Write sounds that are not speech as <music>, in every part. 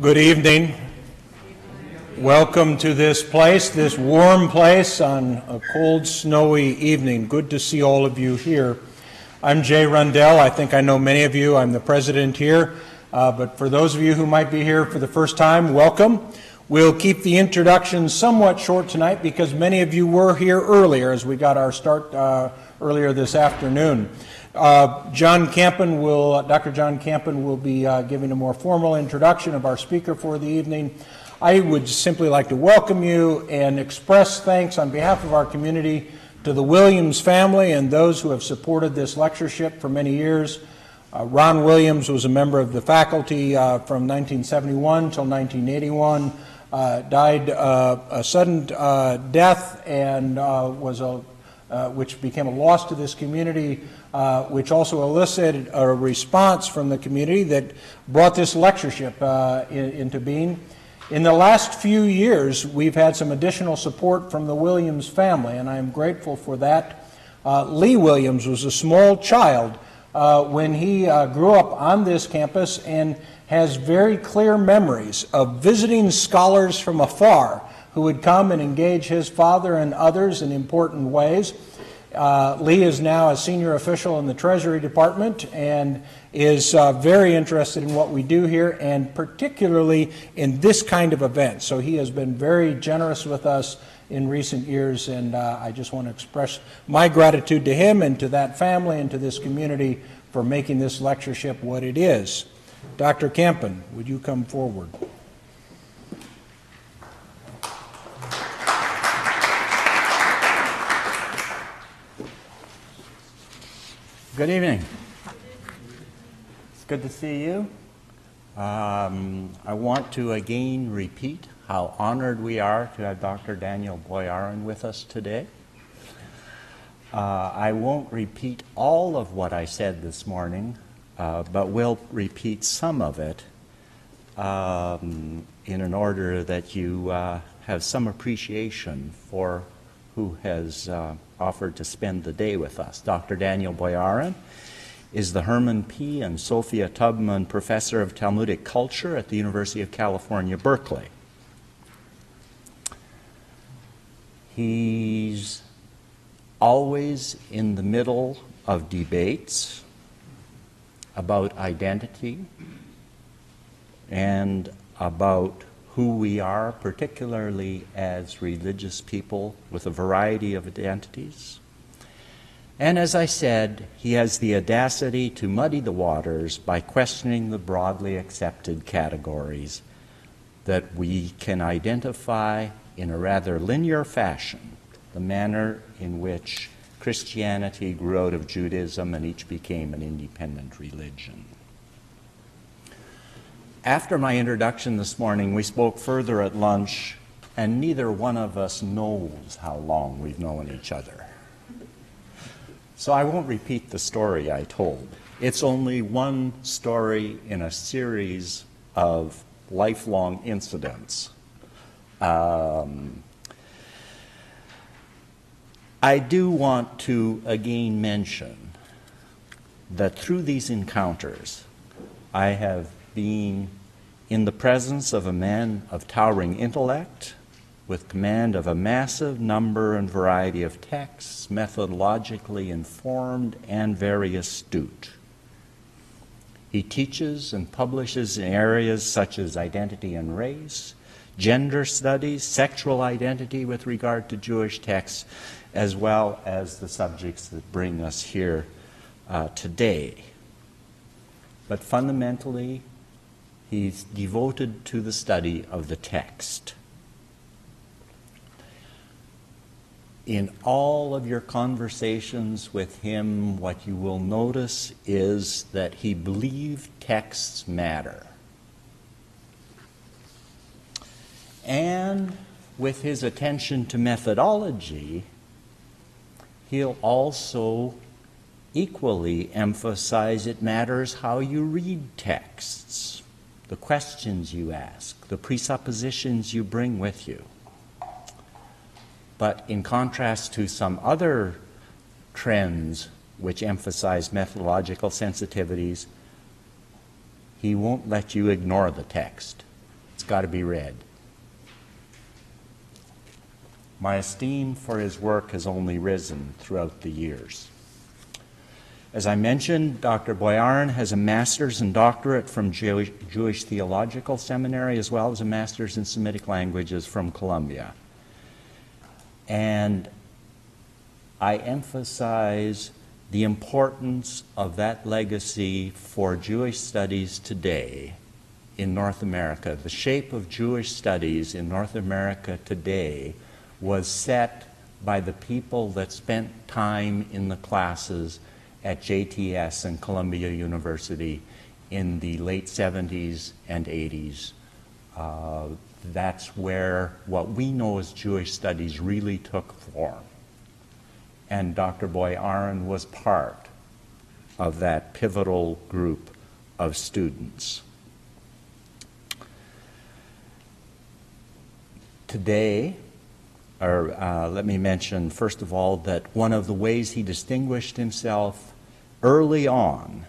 Good evening. Welcome to this place, this warm place on a cold, snowy evening. Good to see all of you here. I'm Jay Rundell. I think I know many of you. I'm the president here. Uh, but for those of you who might be here for the first time, welcome. We'll keep the introduction somewhat short tonight because many of you were here earlier as we got our start uh, earlier this afternoon. Uh, John Kampen will, Dr. John Kampen will be uh, giving a more formal introduction of our speaker for the evening. I would simply like to welcome you and express thanks on behalf of our community to the Williams family and those who have supported this lectureship for many years. Uh, Ron Williams was a member of the faculty uh, from 1971 until 1981, uh, died uh, a sudden death and was a, which became a loss to this community uh, which also elicited a response from the community that brought this lectureship uh, in, into being. In the last few years, we've had some additional support from the Williams family, and I'm grateful for that. Uh, Lee Williams was a small child uh, when he uh, grew up on this campus and has very clear memories of visiting scholars from afar who would come and engage his father and others in important ways. Uh, Lee is now a senior official in the Treasury Department and is uh, very interested in what we do here and particularly in this kind of event. So he has been very generous with us in recent years, and uh, I just want to express my gratitude to him and to that family and to this community for making this lectureship what it is. Dr. Kampen, would you come forward? Good evening. It's good to see you. Um, I want to again repeat how honored we are to have Dr. Daniel Boyarin with us today. Uh, I won't repeat all of what I said this morning, uh, but will repeat some of it um, in an order that you uh, have some appreciation for who has uh, offered to spend the day with us. Dr. Daniel Boyarin is the Herman P. and Sophia Taubman Professor of Talmudic Culture at the University of California, Berkeley. He's always in the middle of debates about identity and about who we are, particularly as religious people with a variety of identities. And as I said, he has the audacity to muddy the waters by questioning the broadly accepted categories that we can identify in a rather linear fashion the manner in which Christianity grew out of Judaism and each became an independent religion. After my introduction this morning, we spoke further at lunch, and neither one of us knows how long we've known each other. So I won't repeat the story I told. It's only one story in a series of lifelong incidents. Um, I do want to again mention that through these encounters, I have being in the presence of a man of towering intellect, with command of a massive number and variety of texts, methodologically informed and very astute. He teaches and publishes in areas such as identity and race, gender studies, sexual identity with regard to Jewish texts, as well as the subjects that bring us here uh, today. But fundamentally, He's devoted to the study of the text. In all of your conversations with him, what you will notice is that he believed texts matter. And with his attention to methodology, he'll also equally emphasize it matters how you read texts the questions you ask, the presuppositions you bring with you. But in contrast to some other trends which emphasize methodological sensitivities, he won't let you ignore the text. It's got to be read. My esteem for his work has only risen throughout the years. As I mentioned, Dr. Boyarin has a master's and doctorate from Jewish, Jewish Theological Seminary as well as a master's in Semitic languages from Columbia. And I emphasize the importance of that legacy for Jewish studies today in North America. The shape of Jewish studies in North America today was set by the people that spent time in the classes at JTS and Columbia University in the late 70s and 80s. Uh, that's where what we know as Jewish studies really took form. And Dr. Boyarin was part of that pivotal group of students. Today, or uh, let me mention first of all that one of the ways he distinguished himself early on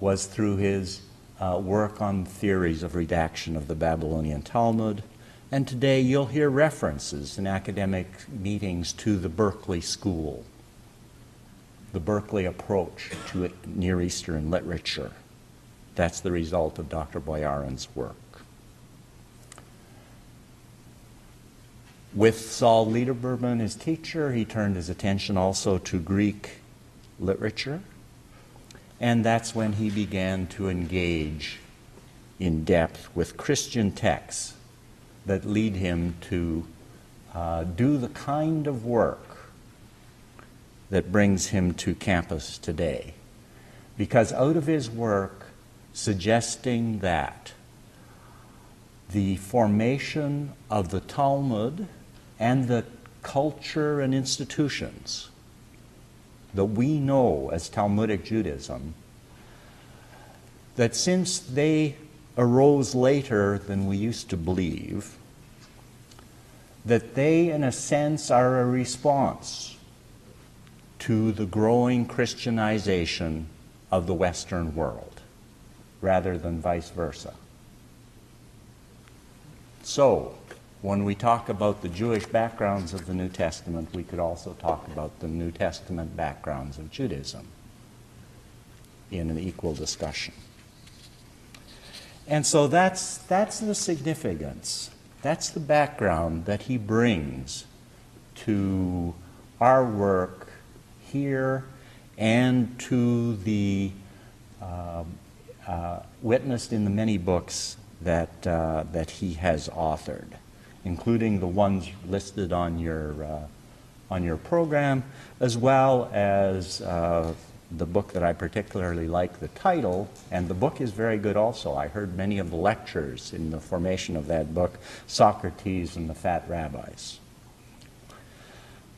was through his uh, work on theories of redaction of the Babylonian Talmud. And today you'll hear references in academic meetings to the Berkeley School, the Berkeley approach to Near Eastern literature. That's the result of Dr. Boyarin's work. With Saul Lieberman, his teacher, he turned his attention also to Greek literature. And that's when he began to engage in depth with Christian texts that lead him to uh, do the kind of work that brings him to campus today. Because out of his work, suggesting that the formation of the Talmud and the culture and institutions that we know as Talmudic Judaism, that since they arose later than we used to believe, that they, in a sense, are a response to the growing Christianization of the Western world, rather than vice versa. So, when we talk about the Jewish backgrounds of the New Testament, we could also talk about the New Testament backgrounds of Judaism in an equal discussion. And so that's, that's the significance. That's the background that he brings to our work here and to the uh, uh, witnessed in the many books that, uh, that he has authored, including the ones listed on your, uh, on your program, as well as uh, the book that I particularly like, the title, and the book is very good also. I heard many of the lectures in the formation of that book, Socrates and the Fat Rabbis.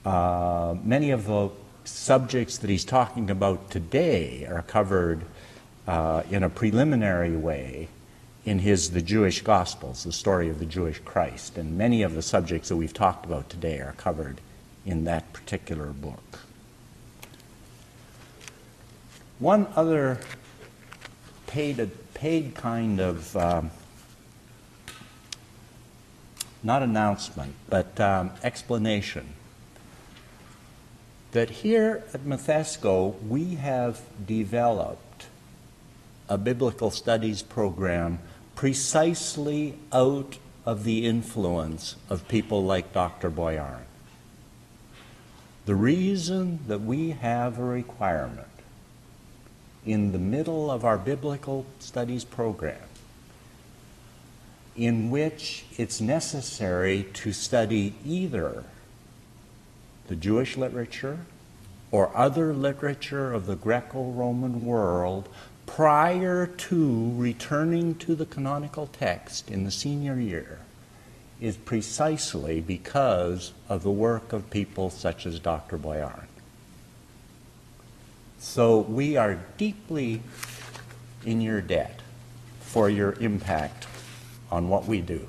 Uh, many of the subjects that he's talking about today are covered uh, in a preliminary way in his The Jewish Gospels, the story of the Jewish Christ. And many of the subjects that we've talked about today are covered in that particular book. One other paid, paid kind of, um, not announcement, but um, explanation that here at Methesco we have developed a biblical studies program precisely out of the influence of people like Dr. Boyarin. The reason that we have a requirement in the middle of our biblical studies program in which it's necessary to study either the Jewish literature or other literature of the Greco Roman world prior to returning to the canonical text in the senior year is precisely because of the work of people such as Dr. Boyarin. So we are deeply in your debt for your impact on what we do.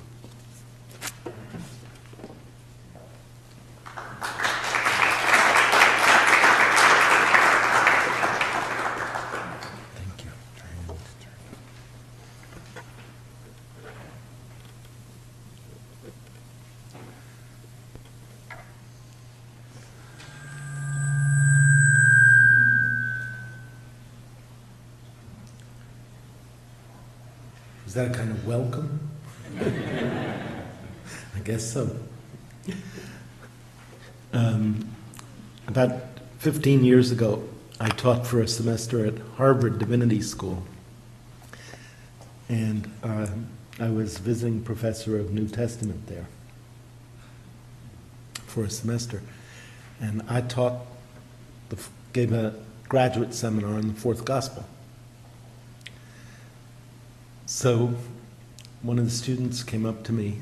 Welcome? I guess so. Um, about 15 years ago, I taught for a semester at Harvard Divinity School. And uh, I was visiting professor of New Testament there for a semester. And I taught, the, gave a graduate seminar on the fourth gospel. So one of the students came up to me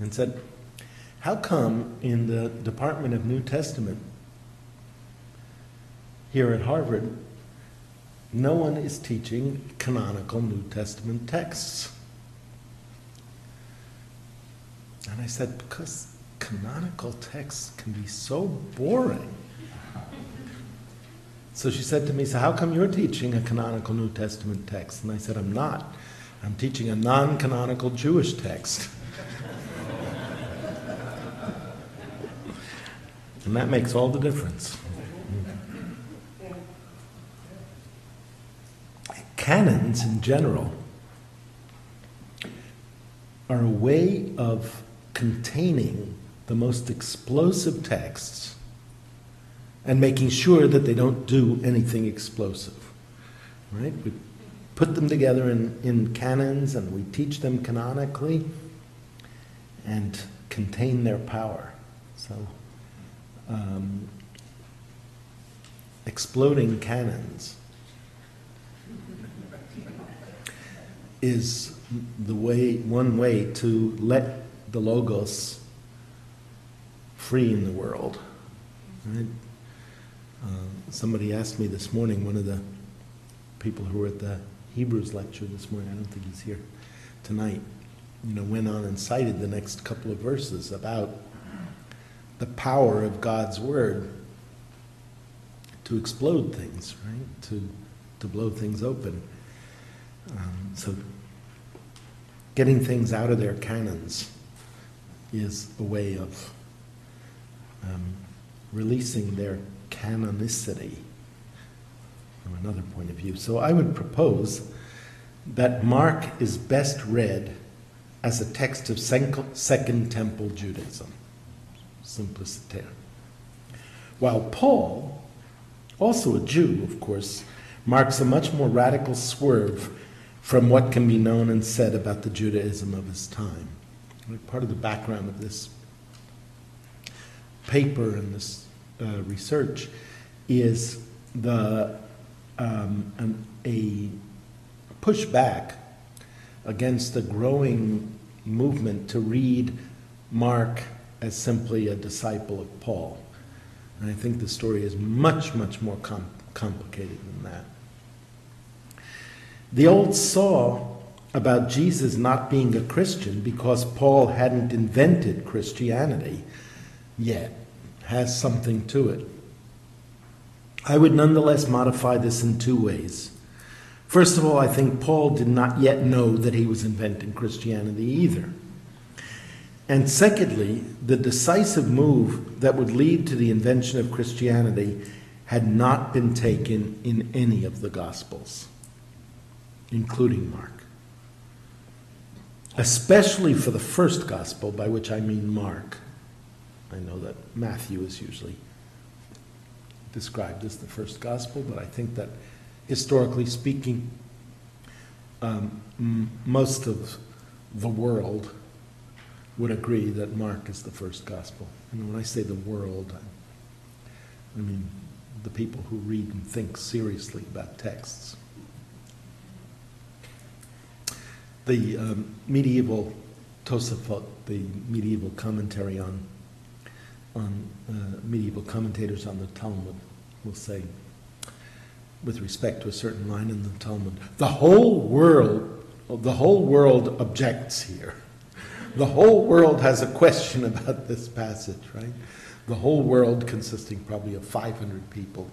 and said, How come in the Department of New Testament here at Harvard, no one is teaching canonical New Testament texts? And I said, Because canonical texts can be so boring. So she said to me, So how come you're teaching a canonical New Testament text? And I said, I'm not. I'm teaching a non canonical Jewish text. and that makes all the difference. Canons in general are a way of containing the most explosive texts and making sure that they don't do anything explosive. Right? Put them together in, in canons and we teach them canonically and contain their power. So, um, exploding canons is the way, one way to let the Logos free in the world. Right? Uh, somebody asked me this morning, one of the people who were at the Hebrews lecture this morning, I don't think he's here tonight, you know, went on and cited the next couple of verses about the power of God's word to explode things, right? To, to blow things open. Um, so getting things out of their canons is a way of um, releasing their canonicity from another point of view. So I would propose that Mark is best read as a text of Second Temple Judaism, simpliciter. While Paul, also a Jew, of course, marks a much more radical swerve from what can be known and said about the Judaism of his time. Part of the background of this paper and this uh, research is the um, an, a pushback against the growing movement to read Mark as simply a disciple of Paul. And I think the story is much, much more com- complicated than that. The old saw about Jesus not being a Christian because Paul hadn't invented Christianity yet has something to it. I would nonetheless modify this in two ways. First of all, I think Paul did not yet know that he was inventing Christianity either. And secondly, the decisive move that would lead to the invention of Christianity had not been taken in any of the Gospels, including Mark. Especially for the first Gospel, by which I mean Mark. I know that Matthew is usually described as the first gospel, but I think that historically speaking, um, m- most of the world would agree that Mark is the first gospel. And when I say the world, I, mean the people who read and think seriously about texts. The um, medieval Tosafot, the medieval commentary on on uh, medieval commentators on the Talmud will say, with respect to a certain line in the Talmud, the whole world, the whole world objects here. The whole world has a question about this passage, right? The whole world consisting probably of 500 people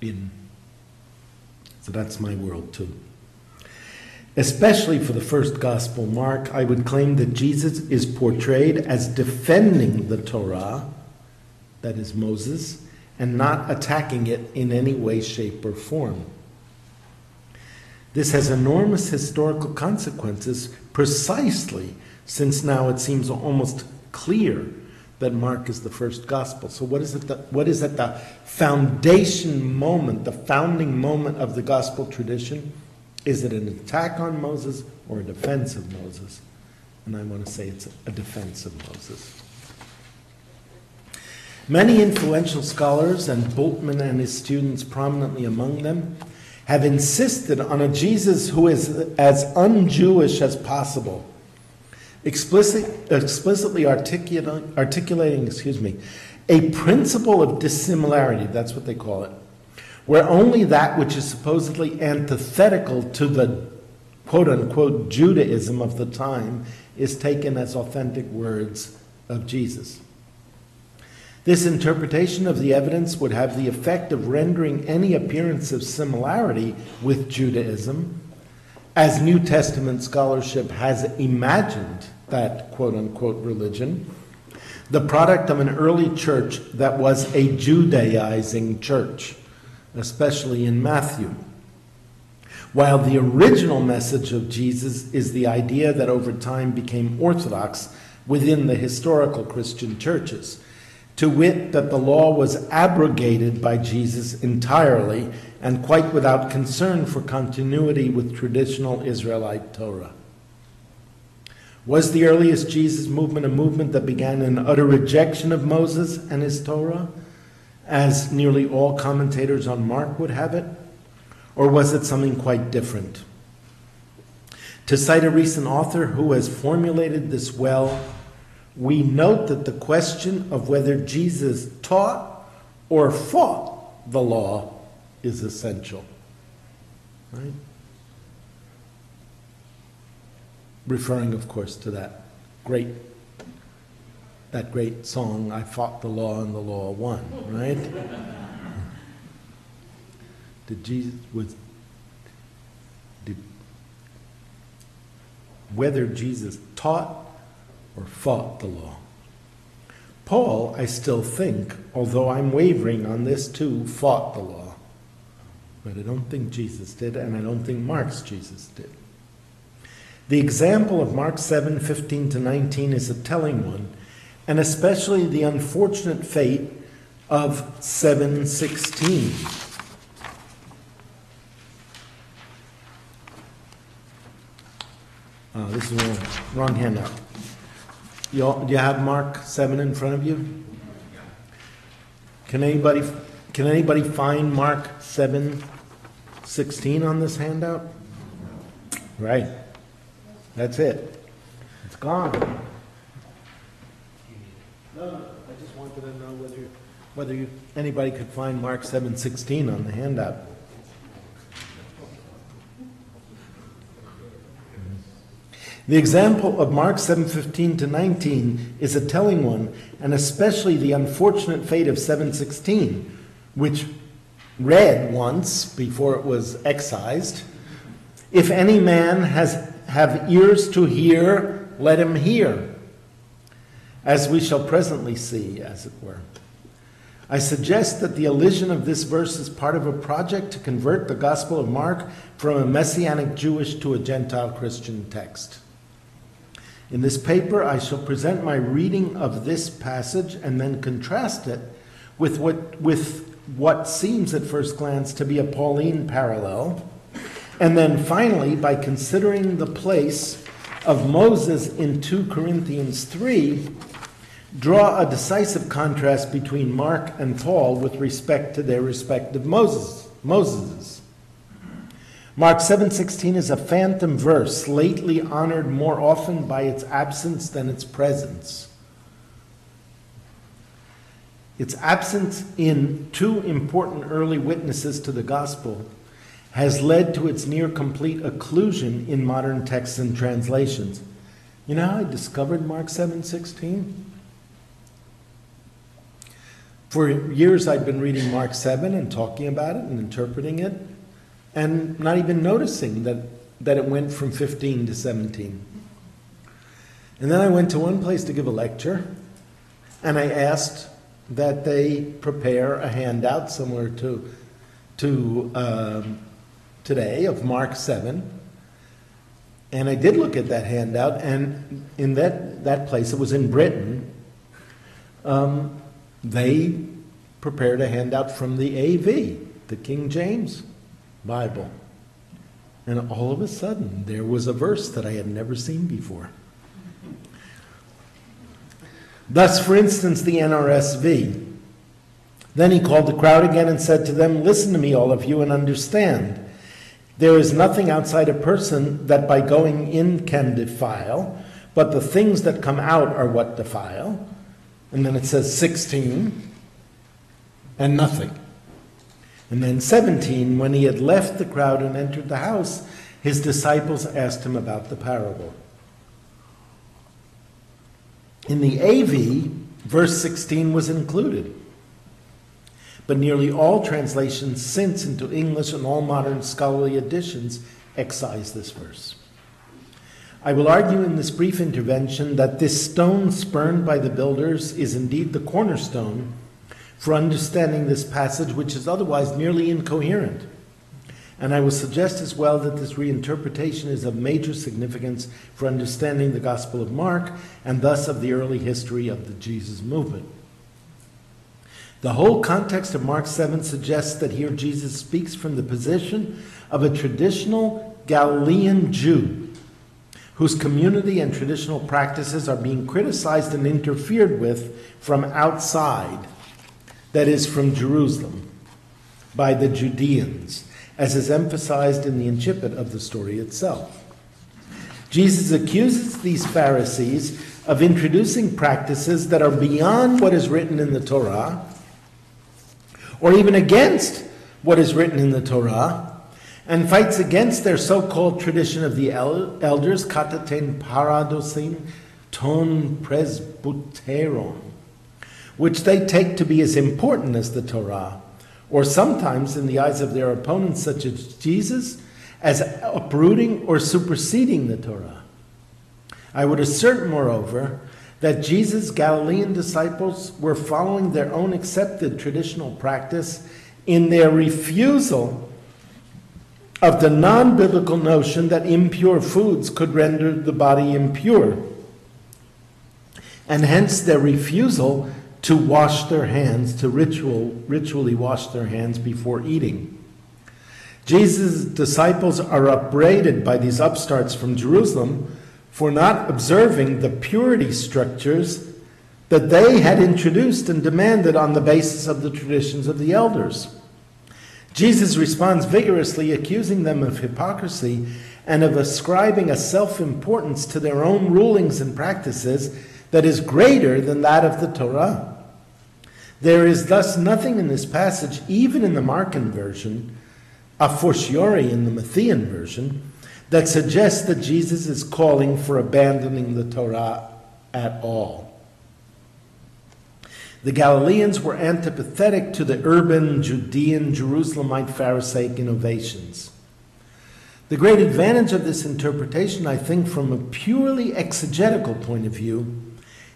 in. So that's my world too. Especially for the first gospel, Mark, I would claim that Jesus is portrayed as defending the Torah, that is Moses, and not attacking it in any way, shape, or form. This has enormous historical consequences precisely since now it seems almost clear that Mark is the first gospel. So, what is, it that, what is at the foundation moment, the founding moment of the gospel tradition? Is it an attack on Moses or a defense of Moses? And I want to say it's a defense of Moses. Many influential scholars, and Bultmann and his students prominently among them, have insisted on a Jesus who is as un Jewish as possible, explicit, explicitly articulating, articulating excuse me, a principle of dissimilarity, that's what they call it, where only that which is supposedly antithetical to the quote unquote Judaism of the time is taken as authentic words of Jesus. This interpretation of the evidence would have the effect of rendering any appearance of similarity with Judaism, as New Testament scholarship has imagined that quote unquote religion, the product of an early church that was a Judaizing church, especially in Matthew. While the original message of Jesus is the idea that over time became orthodox within the historical Christian churches to wit, that the law was abrogated by Jesus entirely and quite without concern for continuity with traditional Israelite Torah. Was the earliest Jesus movement a movement that began in utter rejection of Moses and his Torah, as nearly all commentators on Mark would have it? Or was it something quite different? To cite a recent author who has formulated this well, we note that the question of whether Jesus taught or fought the law is essential. Right? Referring, of course, to that great that great song, I fought the law and the law won, right? did Jesus was did whether Jesus taught or fought the law. Paul, I still think, although I'm wavering on this too, fought the law. But I don't think Jesus did, and I don't think Mark's Jesus did. The example of Mark 7 15 to 19 is a telling one, and especially the unfortunate fate of 7 16. Oh, this is wrong, wrong handout. You all, do you have Mark 7 in front of you? Can anybody, can anybody find Mark 7 16 on this handout? Right. That's it. It's gone. I just wanted to know whether, whether you, anybody could find Mark 716 on the handout. The example of Mark 7:15 to 19 is a telling one, and especially the unfortunate fate of 7:16, which read once before it was excised, if any man has have ears to hear, let him hear. As we shall presently see, as it were. I suggest that the elision of this verse is part of a project to convert the Gospel of Mark from a messianic Jewish to a Gentile Christian text. In this paper, I shall present my reading of this passage and then contrast it with what, with what seems at first glance to be a Pauline parallel. And then finally, by considering the place of Moses in 2 Corinthians 3, draw a decisive contrast between Mark and Paul with respect to their respective Moses, Moseses. Mark 7:16 is a phantom verse, lately honored more often by its absence than its presence. Its absence in two important early witnesses to the gospel has led to its near complete occlusion in modern texts and translations. You know how I discovered Mark 7:16? For years I'd been reading Mark 7 and talking about it and interpreting it and not even noticing that, that it went from 15 to 17. And then I went to one place to give a lecture, and I asked that they prepare a handout similar to, to um, today of Mark 7. And I did look at that handout, and in that, that place, it was in Britain, um, they prepared a handout from the AV, the King James Bible. And all of a sudden, there was a verse that I had never seen before. Thus, for instance, the NRSV. Then he called the crowd again and said to them, Listen to me, all of you, and understand. There is nothing outside a person that by going in can defile, but the things that come out are what defile. And then it says 16, and nothing. And then 17, when he had left the crowd and entered the house, his disciples asked him about the parable. In the AV, verse 16 was included. But nearly all translations since into English and all modern scholarly editions excise this verse. I will argue in this brief intervention that this stone spurned by the builders is indeed the cornerstone for understanding this passage, which is otherwise merely incoherent. And I will suggest as well that this reinterpretation is of major significance for understanding the Gospel of Mark and thus of the early history of the Jesus movement. The whole context of Mark 7 suggests that here Jesus speaks from the position of a traditional Galilean Jew whose community and traditional practices are being criticized and interfered with from outside, that is, from Jerusalem, by the Judeans, as is emphasized in the incipit of the story itself. Jesus accuses these Pharisees of introducing practices that are beyond what is written in the Torah or even against what is written in the Torah, and fights against their so called tradition of the elders, kataten paradosin ton presbyteron, which they take to be as important as the Torah, or sometimes, in the eyes of their opponents, such as Jesus, as uprooting or superseding the Torah. I would assert, moreover, that Jesus' Galilean disciples were following their own accepted traditional practice in their refusal of the non biblical notion that impure foods could render the body impure, and hence their refusal to wash their hands, to ritual, ritually wash their hands before eating. Jesus' disciples are upbraided by these upstarts from Jerusalem for not observing the purity structures that they had introduced and demanded on the basis of the traditions of the elders. Jesus responds vigorously, accusing them of hypocrisy and of ascribing a self importance to their own rulings and practices that is greater than that of the Torah. There is thus nothing in this passage, even in the Markan version, a fortiori in the Matthean version, that suggests that Jesus is calling for abandoning the Torah at all. The Galileans were antipathetic to the urban Judean Jerusalemite Pharisaic innovations. The great advantage of this interpretation, I think, from a purely exegetical point of view,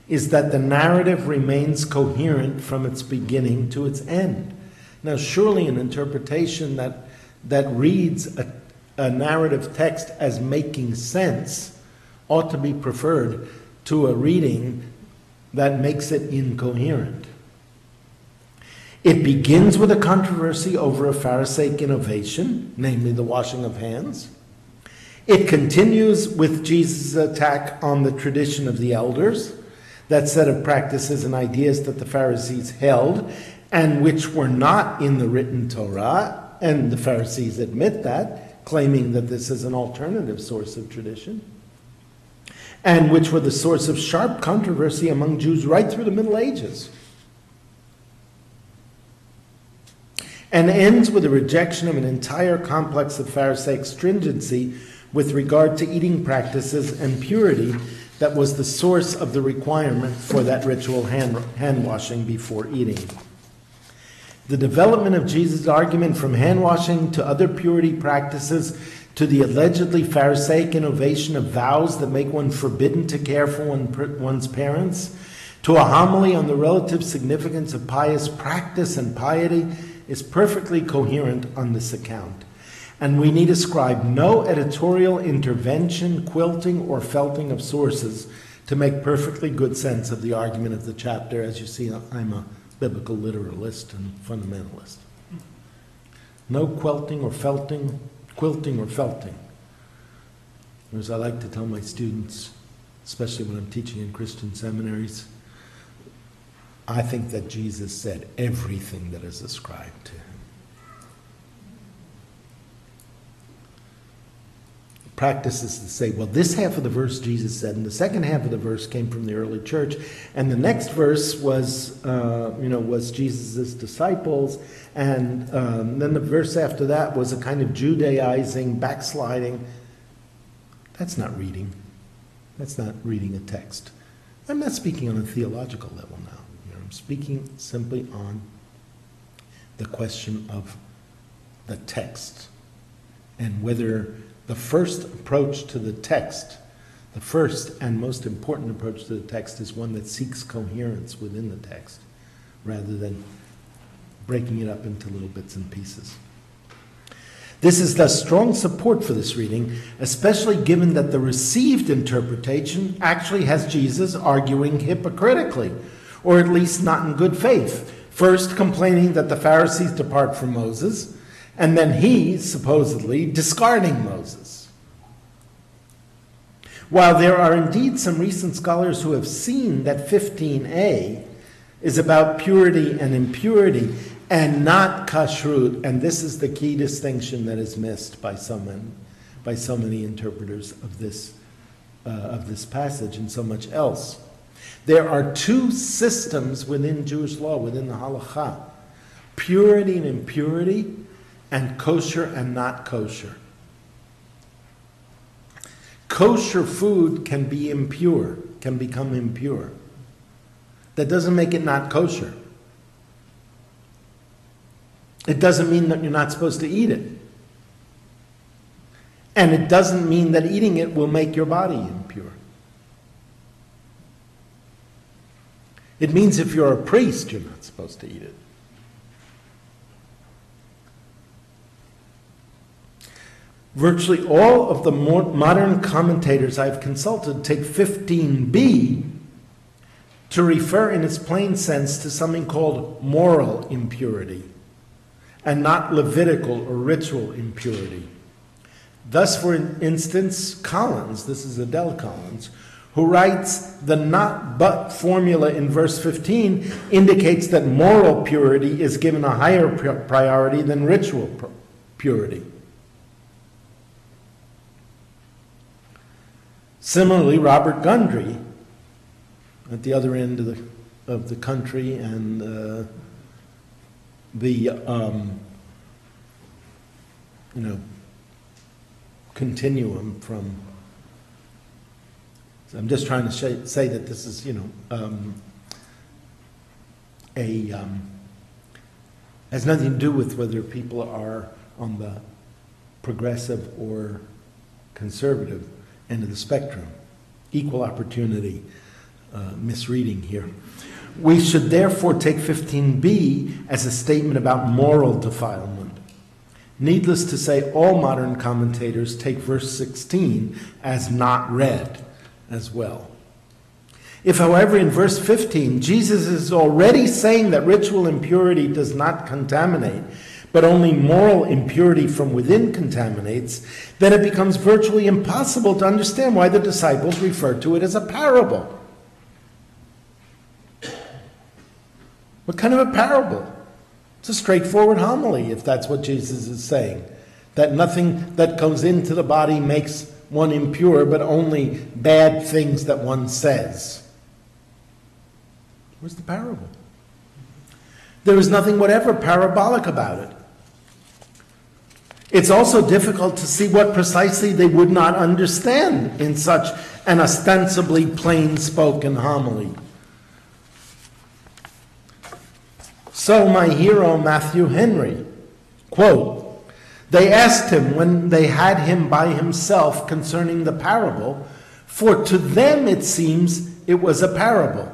is that the narrative remains coherent from its beginning to its end. Now, surely an interpretation that, that reads a a narrative text as making sense ought to be preferred to a reading that makes it incoherent. It begins with a controversy over a Pharisaic innovation, namely the washing of hands. It continues with Jesus' attack on the tradition of the elders, that set of practices and ideas that the Pharisees held and which were not in the written Torah, and the Pharisees admit that claiming that this is an alternative source of tradition, and which were the source of sharp controversy among Jews right through the Middle Ages. And ends with a rejection of an entire complex of Pharisaic stringency with regard to eating practices and purity that was the source of the requirement for that ritual hand, hand washing before eating. The development of Jesus' argument from hand washing to other purity practices to the allegedly Pharisaic innovation of vows that make one forbidden to care for one, one's parents, to a homily on the relative significance of pious practice and piety, is perfectly coherent on this account. and we need ascribe no editorial intervention, quilting, or felting of sources to make perfectly good sense of the argument of the chapter. As you see, I'm a biblical literalist and fundamentalist. No quilting or felting, quilting or felting. As I like to tell my students, especially when I'm teaching in Christian seminaries, I think that Jesus said everything that is ascribed to him. Practice is to say, well, this half of the verse Jesus said, and the second half of the verse came from the early church, and the next verse was, uh, you know, was Jesus' disciples, and um, then the verse after that was a kind of Judaizing, backsliding. That's not reading. That's not reading a text. I'm not speaking on a theological level now. I'm speaking simply on the question of the text and whether the first approach to the text, the first and most important approach to the text, is one that seeks coherence within the text rather than breaking it up into little bits and pieces. This is thus strong support for this reading, especially given that the received interpretation actually has Jesus arguing hypocritically or at least not in good faith. First, complaining that the Pharisees depart from Moses, and then he, supposedly, discarding Moses. While there are indeed some recent scholars who have seen that 15a is about purity and impurity and not kashrut, and this is the key distinction that is missed by so many, by so many interpreters of this, uh, of this passage and so much else. There are two systems within Jewish law, within the halacha purity and impurity, and kosher and not kosher. Kosher food can be impure, can become impure. That doesn't make it not kosher. It doesn't mean that you're not supposed to eat it. And it doesn't mean that eating it will make your body impure. It means if you're a priest, you're not supposed to eat it. Virtually all of the modern commentators I've consulted take 15b to refer in its plain sense to something called moral impurity and not Levitical or ritual impurity. Thus, for instance, Collins, this is Adela Collins, who writes the not but formula in verse 15 indicates that moral purity is given a higher priority than ritual purity. Similarly, Robert Gundry, at the other end of the, of the country and uh, the um, you know continuum from so I'm just trying to say, say that this is, you know, um, a um, has nothing to do with whether people are on the progressive or conservative end of the spectrum. Equal opportunity uh, misreading here. We should therefore take 15b as a statement about moral defilement. Needless to say, all modern commentators take verse 16 as not read as well. If, however, in verse 15, Jesus is already saying that ritual impurity does not contaminate, but only moral impurity from within contaminates, then it becomes virtually impossible to understand why the disciples refer to it as a parable. What kind of a parable? It's a straightforward homily, if that's what Jesus is saying. That nothing that comes into the body makes one impure, but only bad things that one says. Where's the parable? There is nothing whatever parabolic about it. It's also difficult to see what precisely they would not understand in such an ostensibly plain spoken homily. So, my hero, Matthew Henry, quote, they asked him when they had him by himself concerning the parable, for to them it seems it was a parable.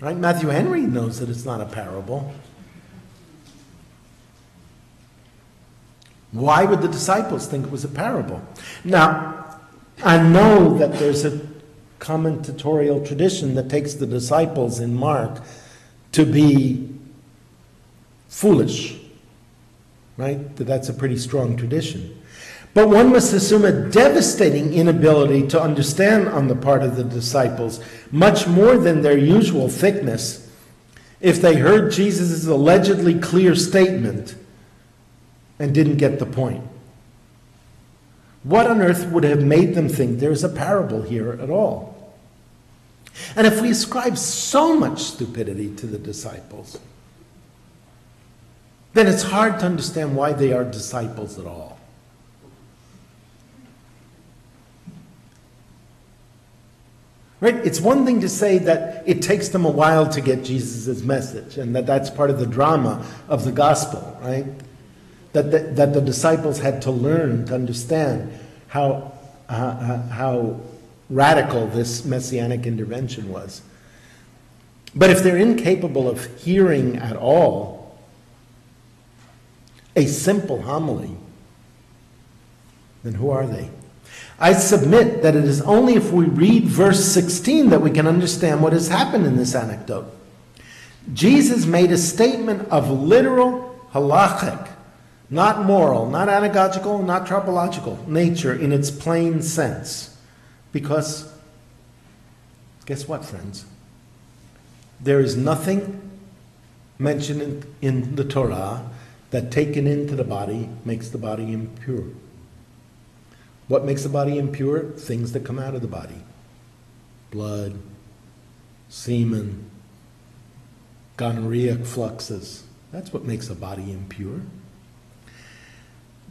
Right? Matthew Henry knows that it's not a parable. Why would the disciples think it was a parable? Now, I know that there's a commentatorial tradition that takes the disciples in Mark to be foolish, right? That that's a pretty strong tradition. But one must assume a devastating inability to understand on the part of the disciples, much more than their usual thickness, if they heard Jesus' allegedly clear statement and didn't get the point. What on earth would have made them think there's a parable here at all? And if we ascribe so much stupidity to the disciples, then it's hard to understand why they are disciples at all. Right? It's one thing to say that it takes them a while to get Jesus' message, and that that's part of the drama of the gospel, right? That the, that the disciples had to learn to understand how, uh, how radical this messianic intervention was. But if they're incapable of hearing at all a simple homily, then who are they? I submit that it is only if we read verse 16 that we can understand what has happened in this anecdote. Jesus made a statement of literal halachic, not moral, not anagogical, not tropological nature in its plain sense. Because, guess what, friends? There is nothing mentioned in, the Torah that taken into the body makes the body impure. What makes the body impure? Things that come out of the body blood, semen, gonorrheic fluxes. That's what makes a body impure.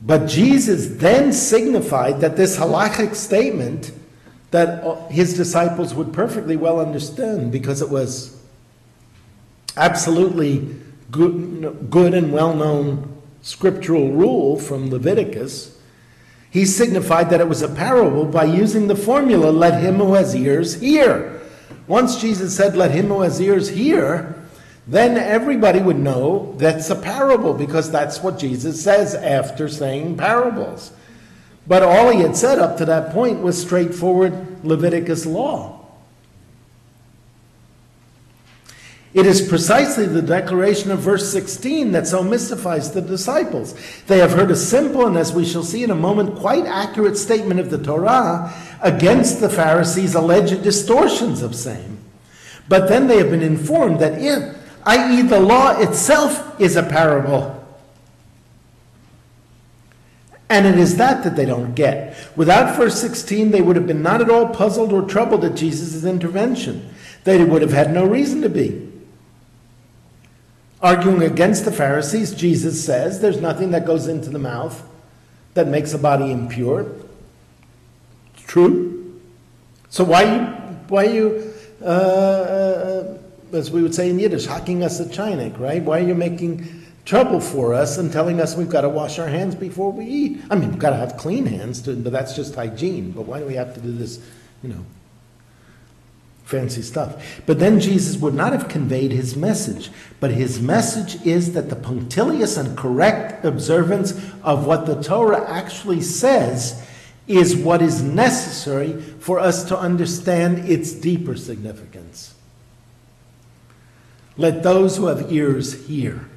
But Jesus then signified that this halachic statement that uh, his disciples would perfectly well understand because it was absolutely good, good and well known scriptural rule from Leviticus he signified that it was a parable by using the formula, let him who has ears hear. Once Jesus said, let him who has ears hear, then everybody would know that's a parable because that's what Jesus says after saying parables. But all he had said up to that point was straightforward Leviticus law. It is precisely the declaration of verse 16 that so mystifies the disciples. They have heard a simple and, as we shall see in a moment, quite accurate statement of the Torah against the Pharisees' alleged distortions of same. But then they have been informed that it, i.e., the law itself, is a parable. And it is that that they don't get. Without verse 16, they would have been not at all puzzled or troubled at Jesus' intervention. They would have had no reason to be. Arguing against the Pharisees, Jesus says there's nothing that goes into the mouth that makes a body impure. It's true. So why you why you uh, uh, as we would say in Yiddish, hacking us a chinik, right? Why are you making trouble for us and telling us we've got to wash our hands before we eat? I mean, we've got to have clean hands, to, but that's just hygiene. But why do we have to do this, you know, fancy stuff. But then Jesus would not have conveyed his message. But his message is that the punctilious and correct observance of what the Torah actually says is what is necessary for us to understand its deeper significance. Let those who have ears hear.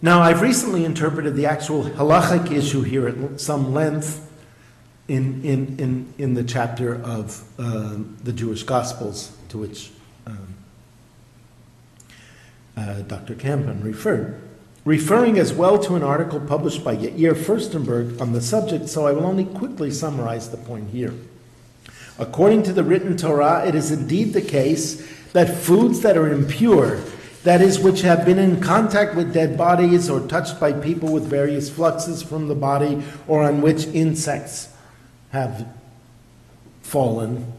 Now, I've recently interpreted the actual halachic issue here at some length in, in, in, in the chapter of uh, the Jewish Gospels to which um, uh, Dr. Kampen referred, referring as well to an article published by Yair Furstenberg on the subject, so I will only quickly summarize the point here. According to the written Torah, it is indeed the case that foods that are impure, that is, which have been in contact with dead bodies or touched by people with various fluxes from the body or on which insects have fallen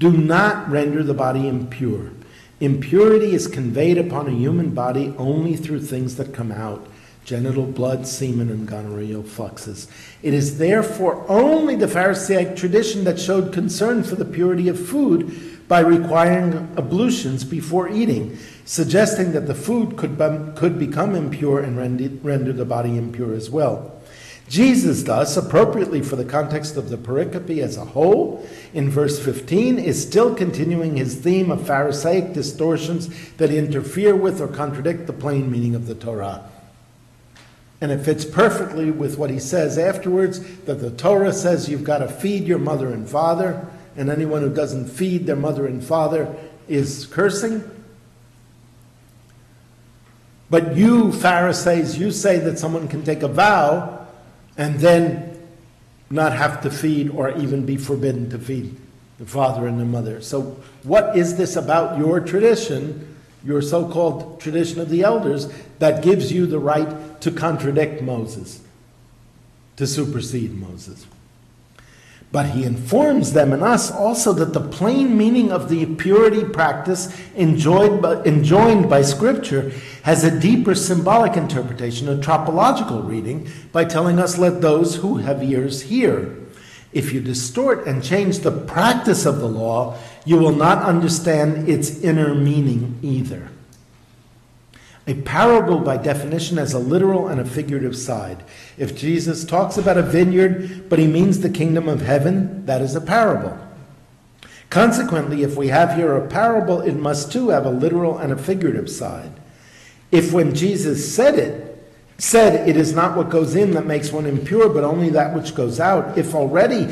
do not render the body impure. Impurity is conveyed upon a human body only through things that come out genital blood, semen, and gonorrheal fluxes. It is therefore only the Pharisaic tradition that showed concern for the purity of food, by requiring ablutions before eating, suggesting that the food could, bum- could become impure and render, render the body impure as well. Jesus, thus, appropriately for the context of the pericope as a whole, in verse 15, is still continuing his theme of Pharisaic distortions that interfere with or contradict the plain meaning of the Torah. And it fits perfectly with what he says afterwards that the Torah says you've got to feed your mother and father, and anyone who doesn't feed their mother and father is cursing. But you, Pharisees, you say that someone can take a vow and then not have to feed or even be forbidden to feed the father and the mother. So, what is this about your tradition, your so called tradition of the elders, that gives you the right to contradict Moses, to supersede Moses? But he informs them and us also that the plain meaning of the purity practice enjoyed by, enjoined by Scripture has a deeper symbolic interpretation, a tropological reading, by telling us, let those who have ears hear. If you distort and change the practice of the law, you will not understand its inner meaning either. A parable, by definition, has a literal and a figurative side. If Jesus talks about a vineyard, but he means the kingdom of heaven, that is a parable. Consequently, if we have here a parable, it must too have a literal and a figurative side. If when Jesus said it, said it is not what goes in that makes one impure, but only that which goes out, if already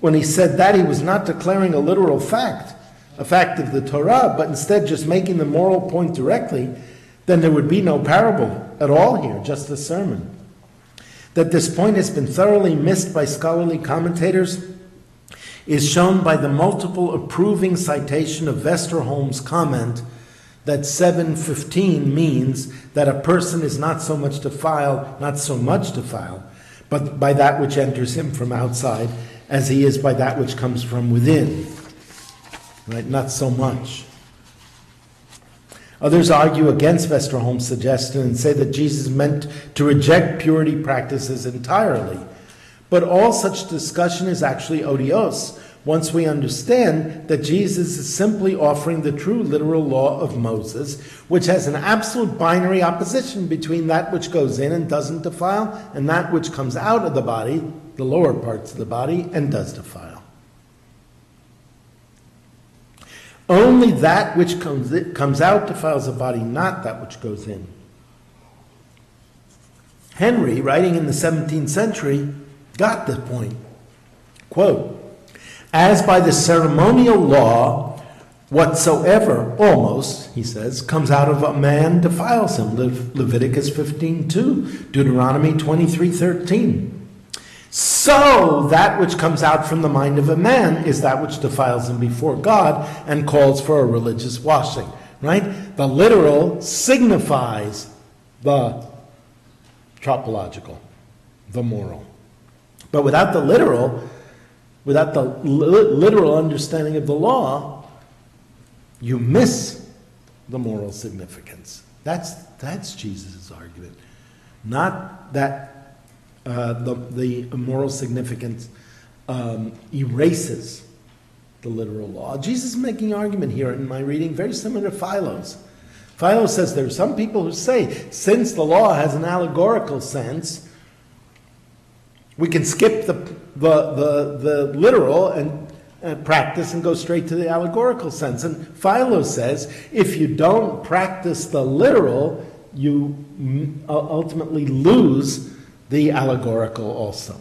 when he said that he was not declaring a literal fact, a fact of the Torah, but instead just making the moral point directly, then there would be no parable at all here, just a sermon. That this point has been thoroughly missed by scholarly commentators is shown by the multiple approving citation of Westerholm's comment that 715 means that a person is not so much defiled, not so much defiled, but by that which enters him from outside, as he is by that which comes from within. Right? Not so much. Others argue against Westerholm's suggestion and say that Jesus meant to reject purity practices entirely. But all such discussion is actually odious once we understand that Jesus is simply offering the true literal law of Moses, which has an absolute binary opposition between that which goes in and doesn't defile, and that which comes out of the body, the lower parts of the body, and does defile. Only that which comes, comes out defiles the body, not that which goes in. Henry, writing in the 17th century, got the point. Quote, as by the ceremonial law, whatsoever, almost, he says, comes out of a man defiles him. Le- Leviticus 15.2, Deuteronomy 23.13. So that which comes out from the mind of a man is that which defiles him before God and calls for a religious washing. Right? The literal signifies the tropological, the moral. But without the literal, without the li- literal understanding of the law, you miss the moral significance. That's, that's Jesus' argument. Not that uh, the, the moral significance um, erases the literal law. Jesus is making an argument here in my reading very similar to Philo's. Philo says there are some people who say, since the law has an allegorical sense, we can skip the, the, the, the literal and uh, practice and go straight to the allegorical sense. And Philo says if you don't practice the literal, you mm, ultimately lose the allegorical also.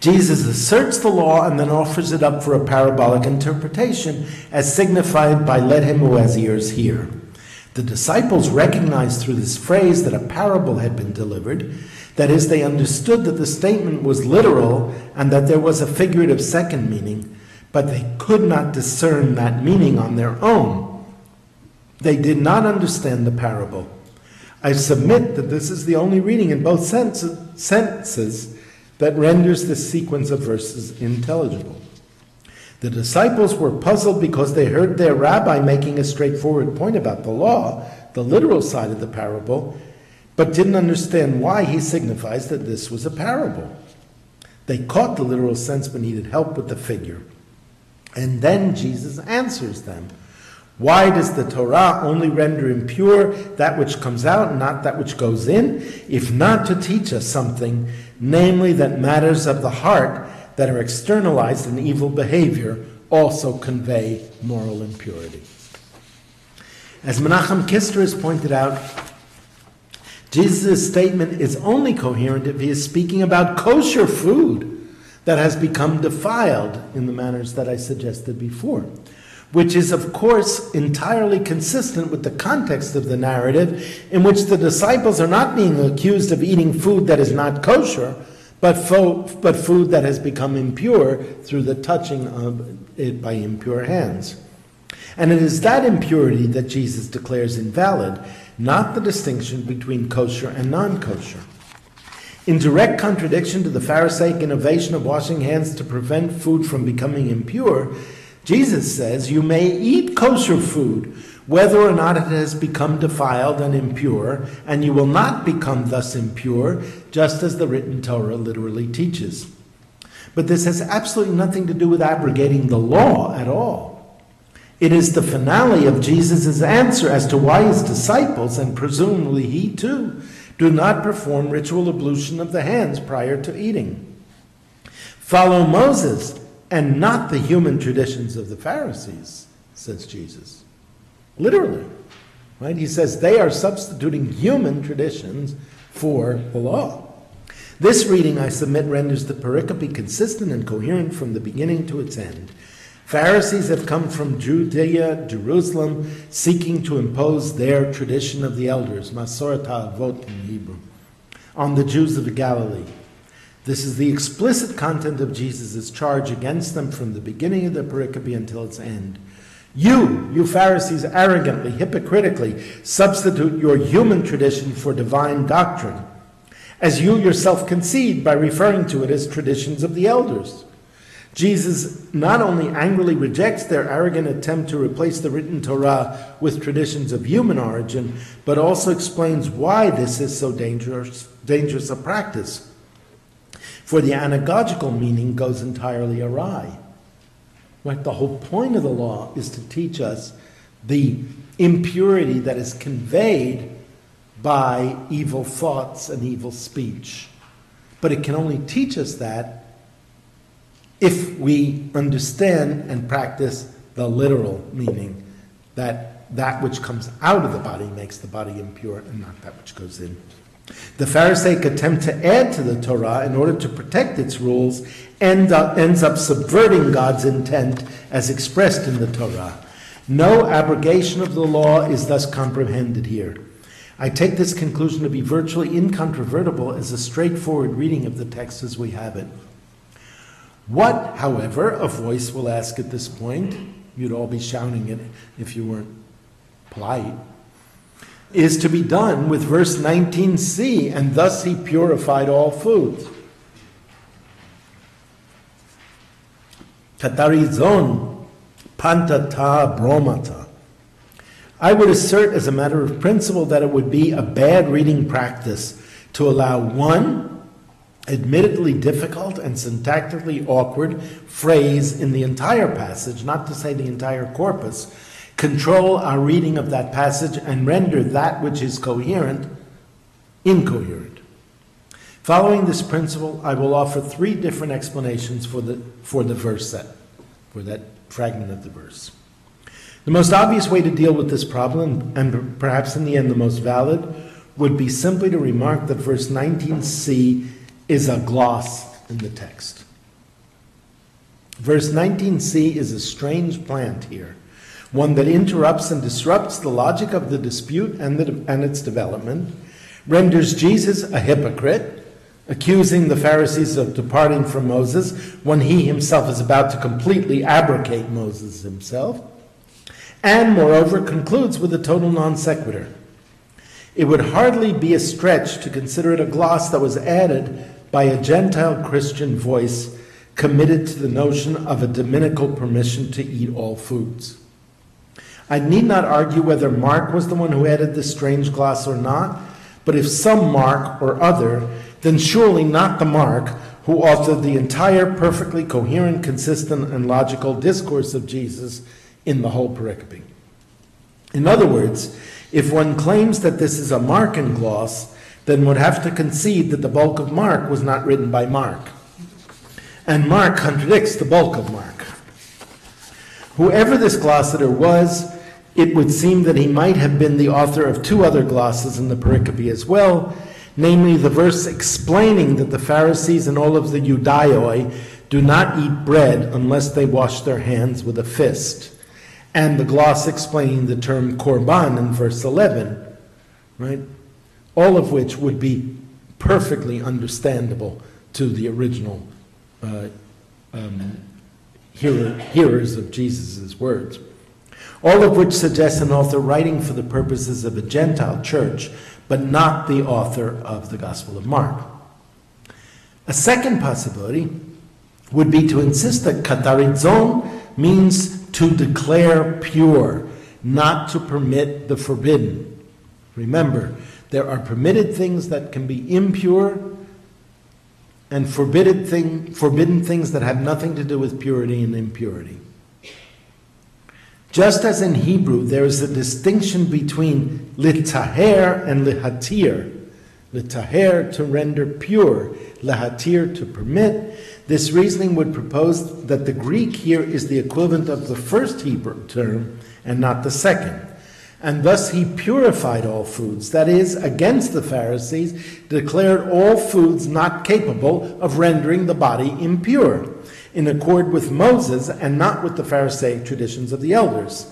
Jesus asserts the law and then offers it up for a parabolic interpretation, as signified by let him who has ears hear. The disciples recognized through this phrase that a parable had been delivered. That is, they understood that the statement was literal and that there was a figurative second meaning, but they could not discern that meaning on their own. They did not understand the parable. I submit that this is the only reading in both senses, senses that renders this sequence of verses intelligible. The disciples were puzzled because they heard their rabbi making a straightforward point about the law, the literal side of the parable, but didn't understand why he signifies that this was a parable. They caught the literal sense but needed help with the figure. And then Jesus answers them. Why does the Torah only render impure that which comes out, not that which goes in? If not to teach us something, namely that matters of the heart that are externalized in evil behavior also convey moral impurity. As Menachem Kister has pointed out, Jesus' statement is only coherent if he is speaking about kosher food that has become defiled in the manners that I suggested before which is, of course, entirely consistent with the context of the narrative, in which the disciples are not being accused of eating food that is not kosher, but, fo- but food that has become impure through the touching of it by impure hands. And it is that impurity that Jesus declares invalid, not the distinction between kosher and non kosher. In direct contradiction to the Pharisaic innovation of washing hands to prevent food from becoming impure, Jesus says you may eat kosher food, whether or not it has become defiled and impure, and you will not become thus impure, just as the written Torah literally teaches. But this has absolutely nothing to do with abrogating the law at all. It is the finale of Jesus' answer as to why his disciples, and presumably he too, do not perform ritual ablution of the hands prior to eating. Follow Moses and not the human traditions of the Pharisees, says Jesus. Literally. Right? He says they are substituting human traditions for the law. This reading, I submit, renders the pericope consistent and coherent from the beginning to its end. Pharisees have come from Judea, Jerusalem, seeking to impose their tradition of the elders, Masoret HaAvot in Hebrew, on the Jews of the Galilee. This is the explicit content of Jesus' charge against them from the beginning of the pericope until its end. You, you Pharisees, arrogantly, hypocritically substitute your human tradition for divine doctrine, as you yourself concede by referring to it as traditions of the elders. Jesus not only angrily rejects their arrogant attempt to replace the written Torah with traditions of human origin, but also explains why this is so dangerous, dangerous a practice for the anagogical meaning goes entirely awry. Right? The whole point of the law is to teach us the impurity that is conveyed by evil thoughts and evil speech. But it can only teach us that if we understand and practice the literal meaning that that which comes out of the body makes the body impure and not that which goes in. The Pharisaic attempt to add to the Torah in order to protect its rules end up, ends up subverting God's intent as expressed in the Torah. No abrogation of the law is thus comprehended here. I take this conclusion to be virtually incontrovertible as a straightforward reading of the text as we have it. What, however, a voice will ask at this point, you'd all be shouting it if you weren't polite is to be done with verse 19c, and thus he purified all foods. Katarizon pantata bromata. I would assert as a matter of principle that it would be a bad reading practice to allow one admittedly difficult and syntactically awkward phrase in the entire passage, not to say the entire corpus, control our reading of that passage and render that which is coherent incoherent. Following this principle, I will offer three different explanations for the, for the verse set, for that fragment of the verse. The most obvious way to deal with this problem, and perhaps in the end the most valid, would be simply to remark that verse 19c is a gloss in the text. Verse 19c is a strange plant here one that interrupts and disrupts the logic of the dispute and, the, and its development, renders Jesus a hypocrite, accusing the Pharisees of departing from Moses when he himself is about to completely abrogate Moses himself, and moreover concludes with a total non sequitur. It would hardly be a stretch to consider it a gloss that was added by a Gentile Christian voice committed to the notion of a dominical permission to eat all foods. I need not argue whether Mark was the one who added this strange gloss or not, but if some Mark or other, then surely not the Mark who authored the entire perfectly coherent, consistent, and logical discourse of Jesus in the whole pericope. In other words, if one claims that this is a Markan gloss, then would have to concede that the bulk of Mark was not written by Mark. And Mark contradicts the bulk of Mark. Whoever this glossator was, it would seem that he might have been the author of two other glosses in the pericope as well, namely the verse explaining that the Pharisees and all of the Judaioi do not eat bread unless they wash their hands with a fist, and the gloss explaining the term korban in verse 11, right? All of which would be perfectly understandable to the original uh, um, hearer, hearers of Jesus' words. All of which suggests an author writing for the purposes of a Gentile church, but not the author of the Gospel of Mark. A second possibility would be to insist that katarizon means to declare pure, not to permit the forbidden. Remember, there are permitted things that can be impure and forbidden, thing, forbidden things that have nothing to do with purity and impurity. Just as in Hebrew, there is a distinction between litaher and lihatir. Litaher to render pure, lihatir to permit. This reasoning would propose that the Greek here is the equivalent of the first Hebrew term and not the second. And thus he purified all foods, that is, against the Pharisees, declared all foods not capable of rendering the body impure in accord with Moses and not with the Pharisaic traditions of the elders.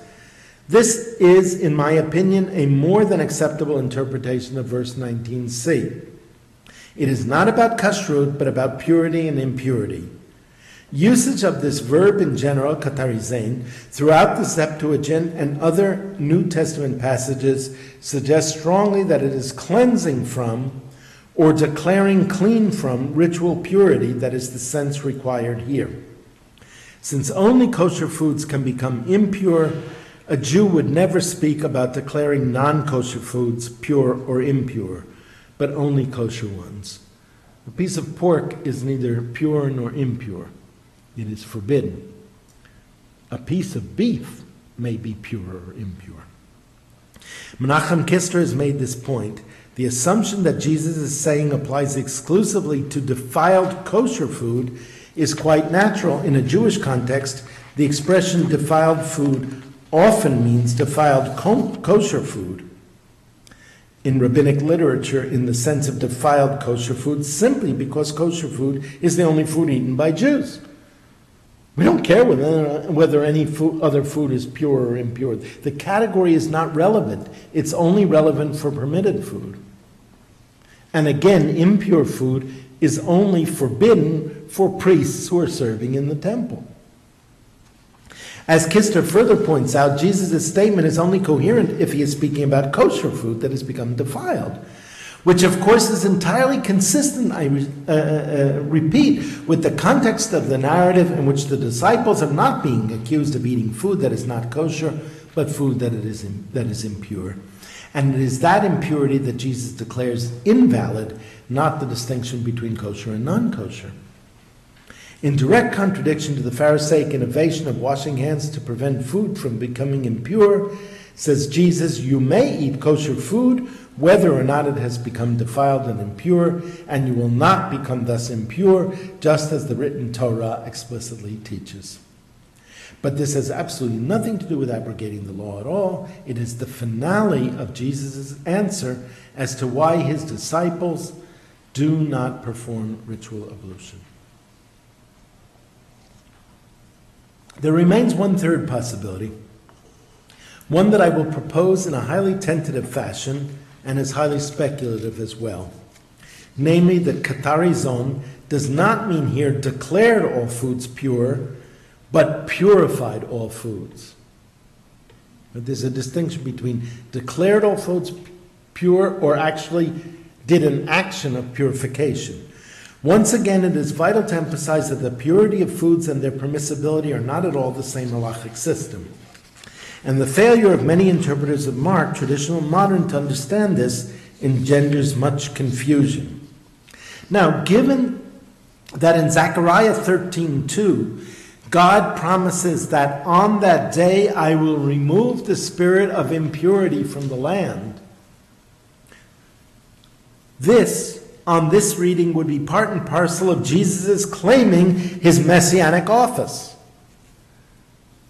This is, in my opinion, a more than acceptable interpretation of verse 19c. It is not about kashrut, but about purity and impurity. Usage of this verb in general, katarizain, throughout the Septuagint and other New Testament passages suggests strongly that it is cleansing from or declaring clean from ritual purity that is the sense required here. Since only kosher foods can become impure, a Jew would never speak about declaring non kosher foods pure or impure, but only kosher ones. A piece of pork is neither pure nor impure, it is forbidden. A piece of beef may be pure or impure. Menachem Kister has made this point the assumption that Jesus is saying applies exclusively to defiled kosher food is quite natural. In a Jewish context, the expression defiled food often means defiled kosher food. In rabbinic literature, in the sense of defiled kosher food, simply because kosher food is the only food eaten by Jews. We don't care whether, whether any food, other food is pure or impure. The category is not relevant. It's only relevant for permitted food. And again, impure food is only forbidden for priests who are serving in the temple. As Kister further points out, Jesus' statement is only coherent if he is speaking about kosher food that has become defiled which of course is entirely consistent, I uh, uh, uh, repeat, with the context of the narrative in which the disciples are not being accused of eating food that is not kosher, but food that, it is, in, that is impure. And it is that impurity that Jesus declares invalid, not the distinction between kosher and non kosher. In direct contradiction to the Pharisaic innovation of washing hands to prevent food from becoming impure, says Jesus, you may eat kosher food whether or not it has become defiled and impure, and you will not become thus impure, just as the written Torah explicitly teaches. But this has absolutely nothing to do with abrogating the law at all. It is the finale of Jesus' answer as to why his disciples do not perform ritual ablution. There remains one third possibility, one that I will propose in a highly tentative fashion and is highly speculative as well. Namely, that katarizon does not mean here declared all foods pure, but purified all foods. But there's a distinction between declared all foods pure or actually did an action of purification. Once again, it is vital to emphasize that the purity of foods and their permissibility are not at all the same halachic system. And the failure of many interpreters of Mark, traditional and modern, to understand this engenders much confusion. Now, given that in Zechariah 13 2, God promises that on that day I will remove the spirit of impurity from the land. This, on this reading, would be part and parcel of Jesus' claiming his messianic office.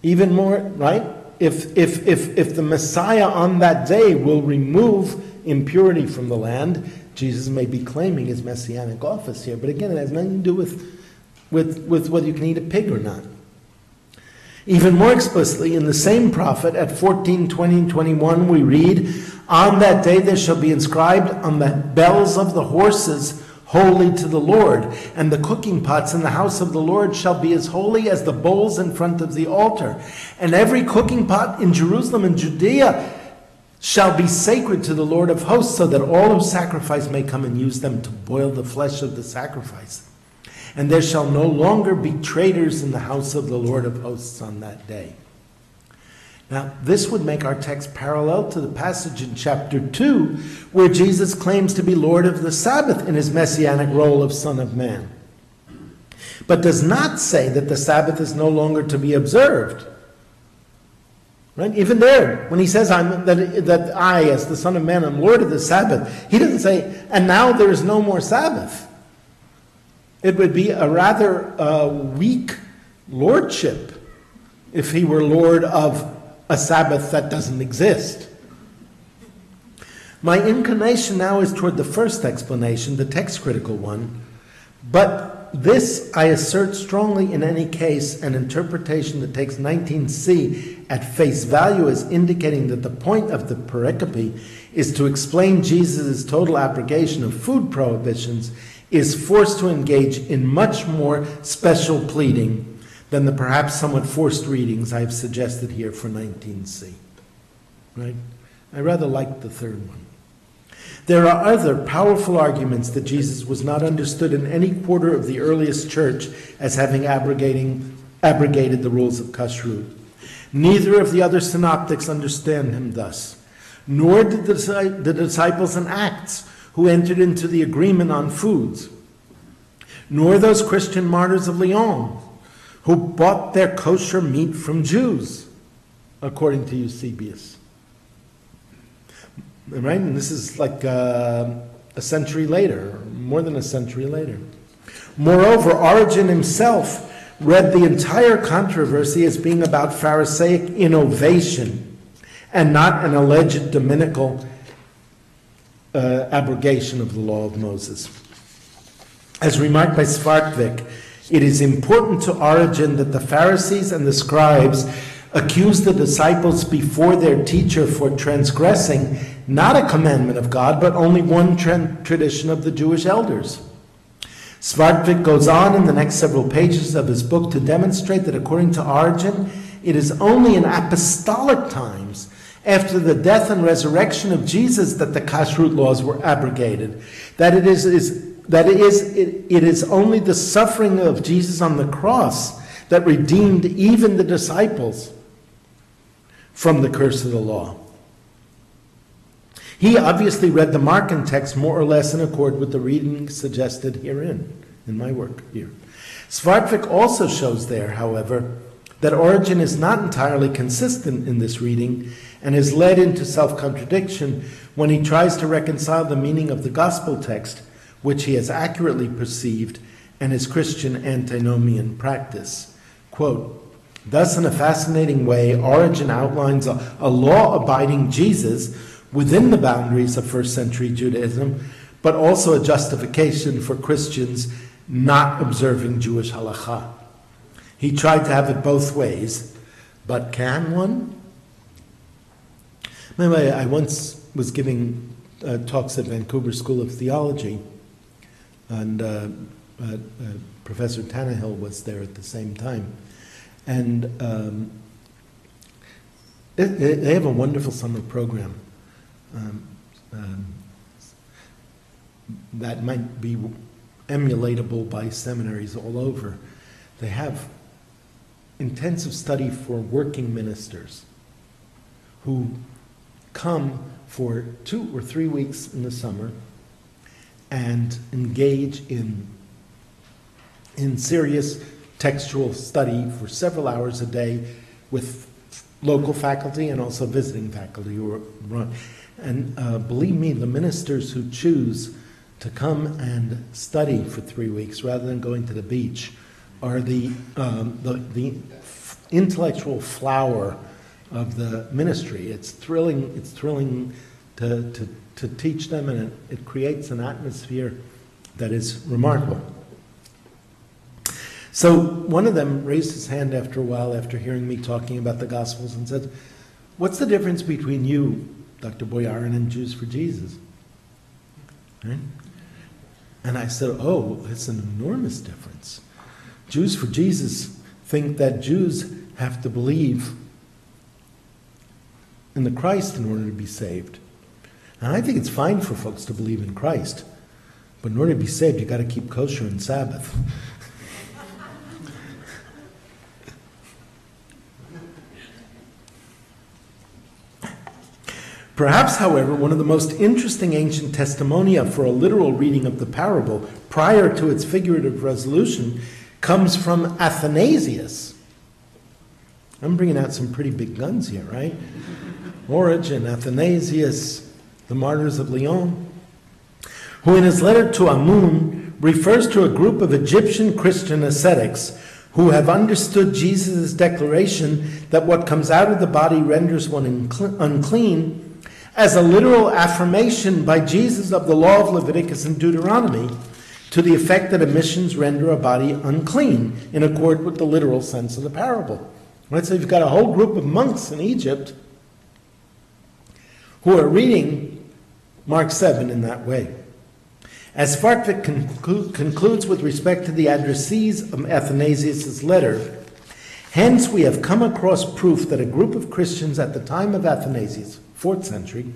Even more, right? If, if, if, if the Messiah on that day will remove impurity from the land, Jesus may be claiming his messianic office here. But again, it has nothing to do with, with, with whether you can eat a pig or not. Even more explicitly, in the same prophet at 14, 20, and 21, we read, On that day there shall be inscribed on the bells of the horses, Holy to the Lord, and the cooking pots in the house of the Lord shall be as holy as the bowls in front of the altar. And every cooking pot in Jerusalem and Judea shall be sacred to the Lord of hosts, so that all who sacrifice may come and use them to boil the flesh of the sacrifice and there shall no longer be traitors in the house of the Lord of hosts on that day. Now, this would make our text parallel to the passage in chapter 2, where Jesus claims to be Lord of the Sabbath in his messianic role of Son of Man, but does not say that the Sabbath is no longer to be observed. Right? Even there, when he says I'm, that, that I, as the Son of Man, am Lord of the Sabbath, he doesn't say, and now there is no more Sabbath. It would be a rather uh, weak lordship if he were Lord of a Sabbath that doesn't exist. My inclination now is toward the first explanation, the text critical one, but this I assert strongly in any case an interpretation that takes 19c at face value as indicating that the point of the pericope is to explain Jesus' total abrogation of food prohibitions is forced to engage in much more special pleading than the perhaps somewhat forced readings I've suggested here for 19c. Right? I rather like the third one. There are other powerful arguments that Jesus was not understood in any quarter of the earliest church as having abrogating, abrogated the rules of kashrut. Neither of the other synoptics understand him thus, nor did the disciples in Acts who entered into the agreement on foods, nor those Christian martyrs of Lyon who bought their kosher meat from Jews, according to Eusebius. Right? And this is like uh, a century later, more than a century later. Moreover, Origen himself read the entire controversy as being about Pharisaic innovation and not an alleged dominical uh, abrogation of the law of Moses. As remarked by Svartvik, it is important to Origen that the Pharisees and the scribes accuse the disciples before their teacher for transgressing not a commandment of God, but only one tra- tradition of the Jewish elders. Svartvik goes on in the next several pages of his book to demonstrate that according to Origen, it is only in apostolic times after the death and resurrection of Jesus that the kashrut laws were abrogated. That it is, is that it is, it, it is only the suffering of Jesus on the cross that redeemed even the disciples from the curse of the law. He obviously read the Markan text more or less in accord with the reading suggested herein, in my work here. Svartvik also shows there, however, that Origen is not entirely consistent in this reading and is led into self contradiction when he tries to reconcile the meaning of the gospel text, which he has accurately perceived, and his Christian antinomian practice. Quote, Thus, in a fascinating way, Origen outlines a, a law abiding Jesus within the boundaries of first century Judaism, but also a justification for Christians not observing Jewish halacha. He tried to have it both ways, but can one? By the way, I once was giving uh, talks at Vancouver School of Theology, and uh, uh, uh Professor Tannehill was there at the same time. And um, they have a wonderful summer program um, um, that might be emulatable by seminaries all over. They have intensive study for working ministers who come for two or three weeks in the summer and engage in in serious textual study for several hours a day with local faculty and also visiting faculty who. And uh, believe me, the ministers who choose to come and study for three weeks rather than going to the beach are the, um, the, the intellectual flower of the ministry. It's thrilling, it's thrilling to, to, to teach them, and it, it creates an atmosphere that is remarkable. So one of them raised his hand after a while after hearing me talking about the Gospels and said, What's the difference between you, Dr. Boyarin, and Jews for Jesus? Right? And I said, Oh, it's an enormous difference. Jews for Jesus think that Jews have to believe in the Christ in order to be saved. And I think it's fine for folks to believe in Christ, but in order to be saved, you've got to keep kosher and Sabbath. Perhaps, however, one of the most interesting ancient testimonia for a literal reading of the parable prior to its figurative resolution comes from Athanasius. I'm bringing out some pretty big guns here, right? Origen, Athanasius, the martyrs of Lyon, who in his letter to Amun refers to a group of Egyptian Christian ascetics who have understood Jesus' declaration that what comes out of the body renders one unclean as a literal affirmation by Jesus of the law of Leviticus and Deuteronomy to the effect that emissions render a body unclean in accord with the literal sense of the parable. Right? So you've got a whole group of monks in Egypt who are reading Mark 7 in that way. As Svartvik conclu- concludes with respect to the addressees of Athanasius' letter, hence we have come across proof that a group of Christians at the time of Athanasius 4th century,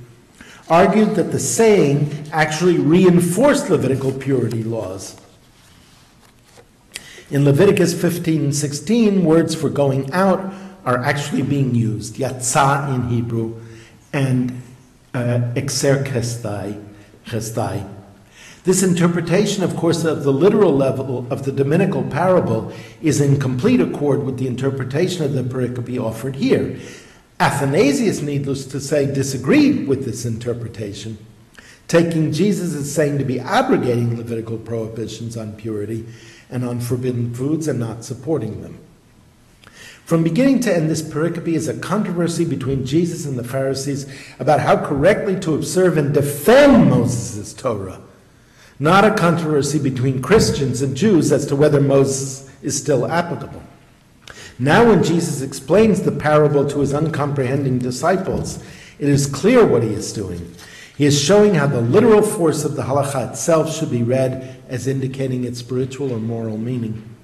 argued that the saying actually reinforced Levitical purity laws. In Leviticus 15 and 16, words for going out are actually being used, yatsa in Hebrew, and uh, exer chestai, chestai. This interpretation, of course, of the literal level of the Dominical parable is in complete accord with the interpretation of the pericope offered here. Athanasius, needless to say, disagreed with this interpretation, taking Jesus as saying to be abrogating Levitical prohibitions on purity and on forbidden foods and not supporting them. From beginning to end, this pericope is a controversy between Jesus and the Pharisees about how correctly to observe and defend Moses' Torah, not a controversy between Christians and Jews as to whether Moses is still applicable. Now, when Jesus explains the parable to his uncomprehending disciples, it is clear what he is doing. He is showing how the literal force of the halacha itself should be read as indicating its spiritual or moral meaning.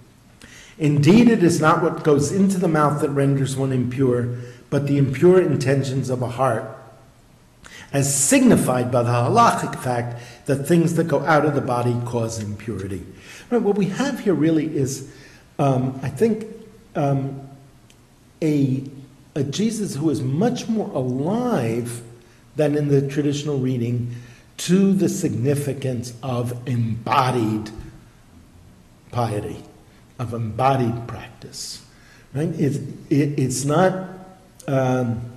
Indeed, it is not what goes into the mouth that renders one impure, but the impure intentions of a heart, as signified by the halachic fact that things that go out of the body cause impurity. Right, what we have here really is, um, I think, um, a, a Jesus who is much more alive than in the traditional reading to the significance of embodied piety, of embodied practice. Right? It, it, it's not. Um,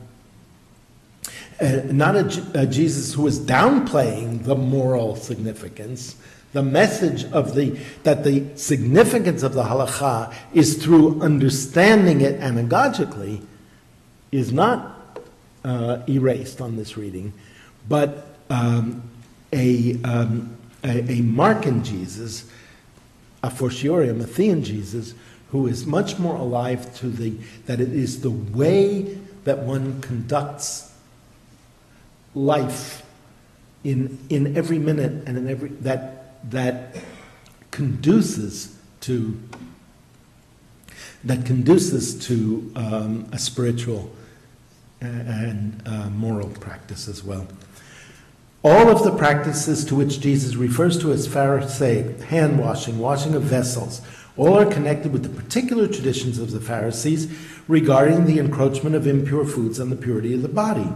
uh, not a, a, Jesus who is downplaying the moral significance, the message of the that the significance of the halacha is through understanding it anagogically is not uh, erased on this reading, but um, a, um, a, a Markan Jesus, a fortiori, a Matthean Jesus, who is much more alive to the that it is the way that one conducts life in in every minute and in every that that conduces to that conduces to um, a spiritual and uh, moral practice as well. All of the practices to which Jesus refers to as Pharisaic, hand washing, washing of vessels, all are connected with the particular traditions of the Pharisees regarding the encroachment of impure foods on the purity of the body.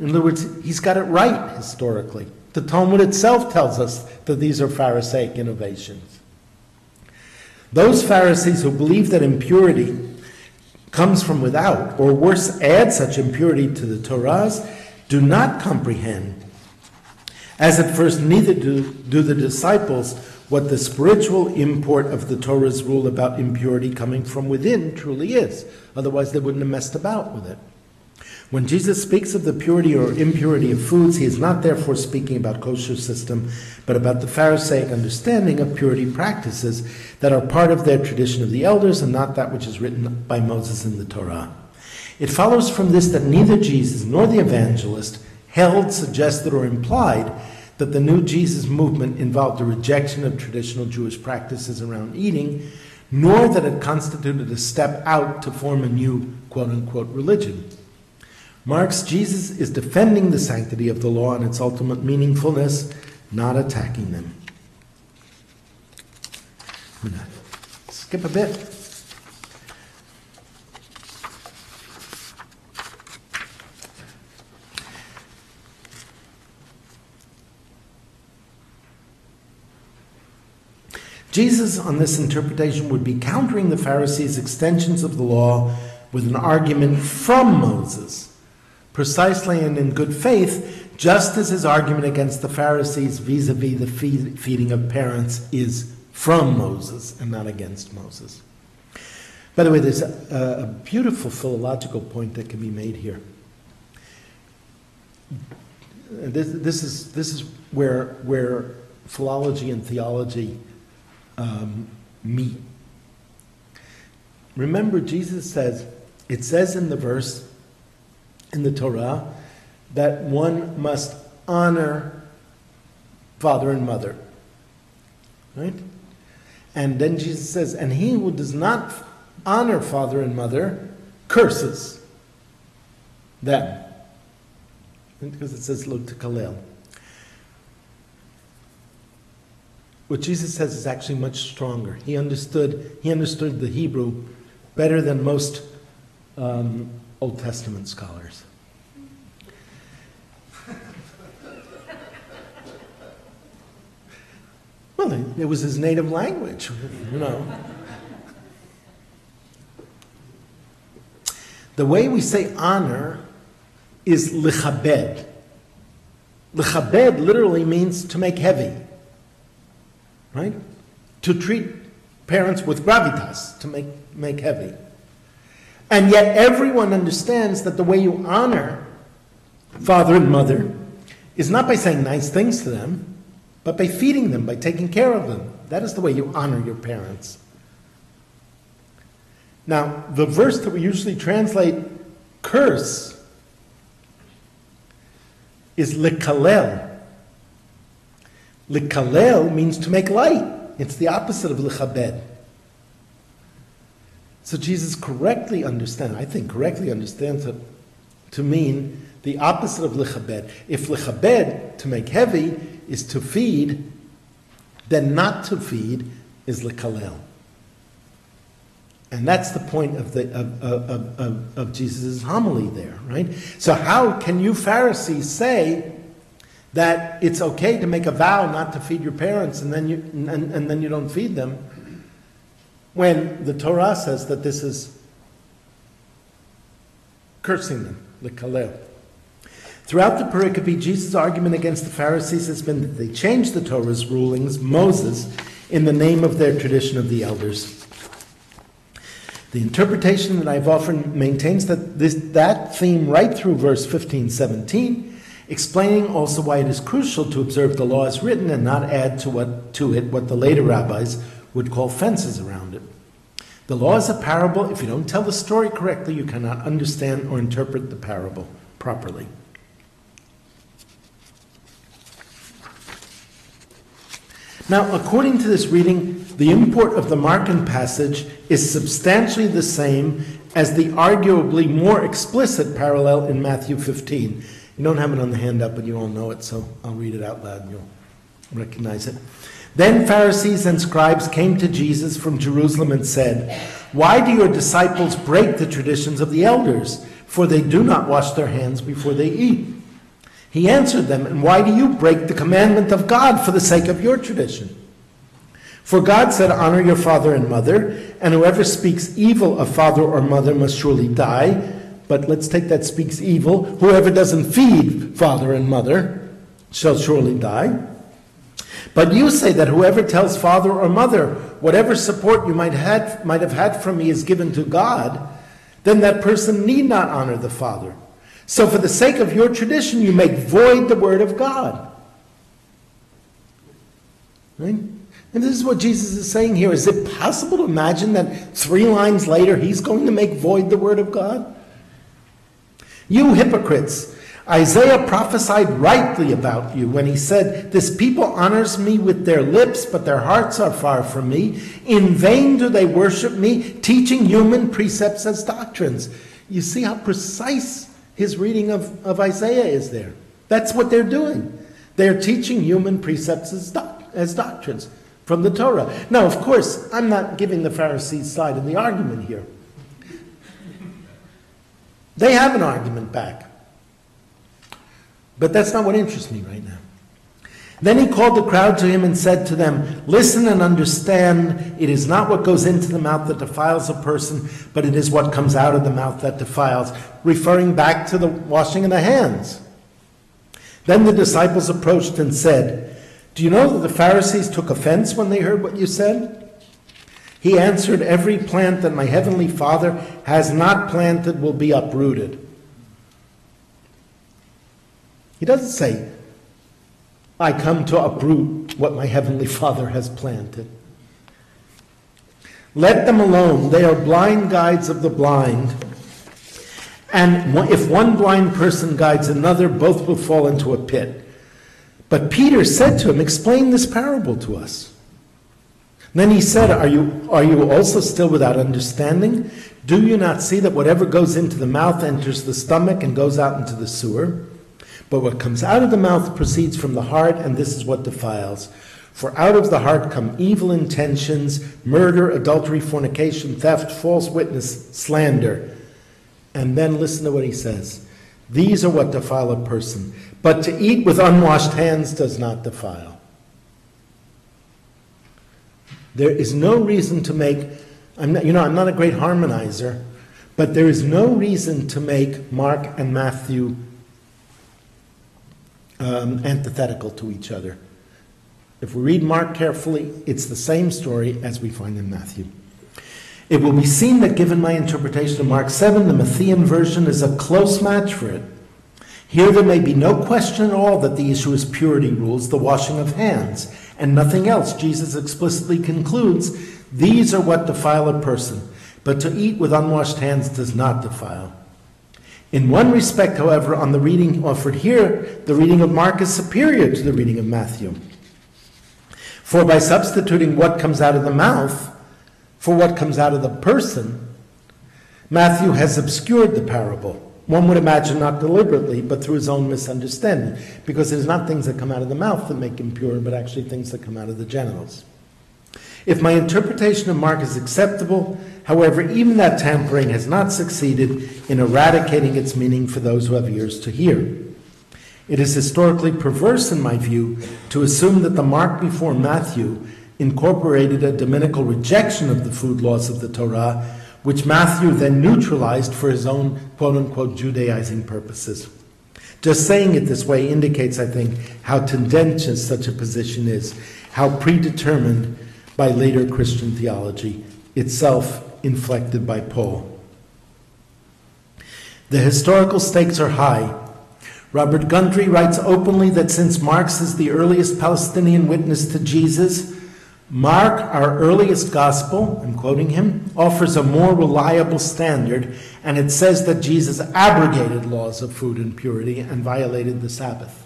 In other words, he's got it right historically. The Talmud itself tells us that these are Pharisaic innovations. Those Pharisees who believe that impurity comes from without, or worse, add such impurity to the Torahs, do not comprehend, as at first neither do, do the disciples, what the spiritual import of the Torah's rule about impurity coming from within truly is. Otherwise, they wouldn't have messed about with it. When Jesus speaks of the purity or impurity of foods, he is not therefore speaking about kosher system, but about the Pharisaic understanding of purity practices that are part of their tradition of the elders and not that which is written by Moses in the Torah. It follows from this that neither Jesus nor the evangelist held, suggested, or implied that the new Jesus movement involved a rejection of traditional Jewish practices around eating, nor that it constituted a step out to form a new quote unquote religion. Mark's Jesus is defending the sanctity of the law and its ultimate meaningfulness, not attacking them. Skip a bit. Jesus, on this interpretation, would be countering the Pharisees' extensions of the law with an argument from Moses, precisely and in good faith, just as his argument against the Pharisees vis a vis the feed, feeding of parents is from Moses and not against Moses. By the way, there's a, a beautiful philological point that can be made here. This, this, is, this is where, where philology and theology um, meet. Remember, Jesus says, it says in the verse in the Torah that one must honor father and mother. Right? And then Jesus says, and he who does not honor father and mother curses them. Because it says, look to Kalel. What Jesus says is actually much stronger. He understood, he understood the Hebrew better than most um, Old Testament scholars. <laughs> Well, it was his native language, you know. The way we say honor is lichabed. Lichabed literally means to make heavy, right? To treat parents with gravitas, to make, make heavy. And yet everyone understands that the way you honor father and mother is not by saying nice things to them, but by feeding them, by taking care of them. That is the way you honor your parents. Now, the verse that we usually translate curse is likalel. Likalel means to make light. It's the opposite of lichabed. So Jesus correctly understands, I think correctly understands it to mean the opposite of lichabed. If lichabed, to make heavy, is to feed, then not to feed is likalel. And that's the point of, the, of, of, of, of Jesus' homily there, right? So, how can you Pharisees say that it's okay to make a vow not to feed your parents and then you, and, and then you don't feed them when the Torah says that this is cursing them, likalel? Throughout the pericope, Jesus' argument against the Pharisees has been that they changed the Torah's rulings, Moses, in the name of their tradition of the elders. The interpretation that I've offered maintains that this, that theme right through verse 15, 17, explaining also why it is crucial to observe the law as written and not add to, what, to it what the later rabbis would call fences around it. The law is a parable. If you don't tell the story correctly, you cannot understand or interpret the parable properly. Now, according to this reading, the import of the Markan passage is substantially the same as the arguably more explicit parallel in Matthew 15. You don't have it on the handout, but you all know it, so I'll read it out loud and you'll recognize it. Then Pharisees and scribes came to Jesus from Jerusalem and said, Why do your disciples break the traditions of the elders? For they do not wash their hands before they eat. He answered them, And why do you break the commandment of God for the sake of your tradition? For God said, Honor your father and mother, and whoever speaks evil of father or mother must surely die. But let's take that speaks evil. Whoever doesn't feed father and mother shall surely die. But you say that whoever tells father or mother, whatever support you might, had, might have had from me is given to God, then that person need not honor the father. So, for the sake of your tradition, you make void the word of God. Right? And this is what Jesus is saying here. Is it possible to imagine that three lines later he's going to make void the word of God? You hypocrites! Isaiah prophesied rightly about you when he said, This people honors me with their lips, but their hearts are far from me. In vain do they worship me, teaching human precepts as doctrines. You see how precise his reading of, of Isaiah is there. That's what they're doing. They're teaching human precepts as, doc, as doctrines from the Torah. Now, of course, I'm not giving the Pharisees' side in the argument here. They have an argument back. But that's not what interests me right now. Then he called the crowd to him and said to them, Listen and understand, it is not what goes into the mouth that defiles a person, but it is what comes out of the mouth that defiles, referring back to the washing of the hands. Then the disciples approached and said, Do you know that the Pharisees took offense when they heard what you said? He answered, Every plant that my heavenly Father has not planted will be uprooted. He doesn't say, I come to uproot what my heavenly Father has planted. Let them alone. They are blind guides of the blind. And if one blind person guides another, both will fall into a pit. But Peter said to him, Explain this parable to us. Then he said, are you, are you also still without understanding? Do you not see that whatever goes into the mouth enters the stomach and goes out into the sewer? But what comes out of the mouth proceeds from the heart, and this is what defiles. For out of the heart come evil intentions, murder, adultery, fornication, theft, false witness, slander. And then listen to what he says. These are what defile a person. But to eat with unwashed hands does not defile. There is no reason to make, I'm not, you know, I'm not a great harmonizer, but there is no reason to make Mark and Matthew um, antithetical to each other. If we read Mark carefully, it's the same story as we find in Matthew. It will be seen that given my interpretation of Mark 7, the Matthean version is a close match for it. Here there may be no question at all that the issue is purity rules, the washing of hands, and nothing else. Jesus explicitly concludes these are what defile a person, but to eat with unwashed hands does not defile. In one respect, however, on the reading offered here, the reading of Mark is superior to the reading of Matthew. For by substituting what comes out of the mouth for what comes out of the person, Matthew has obscured the parable. One would imagine not deliberately, but through his own misunderstanding, because it is not things that come out of the mouth that make impure, but actually things that come out of the genitals. If my interpretation of Mark is acceptable, however, even that tampering has not succeeded in eradicating its meaning for those who have ears to hear. It is historically perverse, in my view, to assume that the Mark before Matthew incorporated a dominical rejection of the food laws of the Torah, which Matthew then neutralized for his own quote unquote Judaizing purposes. Just saying it this way indicates, I think, how tendentious such a position is, how predetermined by later Christian theology, itself inflected by Paul. The historical stakes are high. Robert Gundry writes openly that since Mark's is the earliest Palestinian witness to Jesus, Mark, our earliest gospel, I'm quoting him, offers a more reliable standard, and it says that Jesus abrogated laws of food and purity and violated the Sabbath.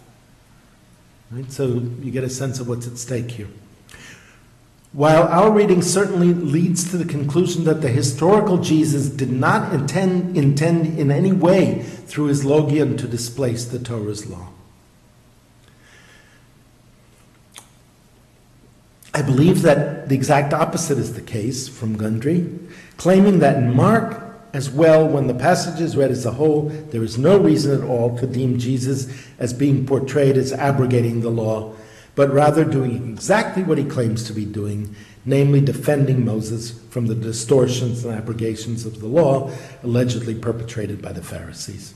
Right? So you get a sense of what's at stake here. While our reading certainly leads to the conclusion that the historical Jesus did not intend, intend in any way through his logion to displace the Torah's law. I believe that the exact opposite is the case from Gundry, claiming that in Mark as well, when the passage is read as a whole, there is no reason at all to deem Jesus as being portrayed as abrogating the law but rather doing exactly what he claims to be doing, namely defending Moses from the distortions and abrogations of the law allegedly perpetrated by the Pharisees.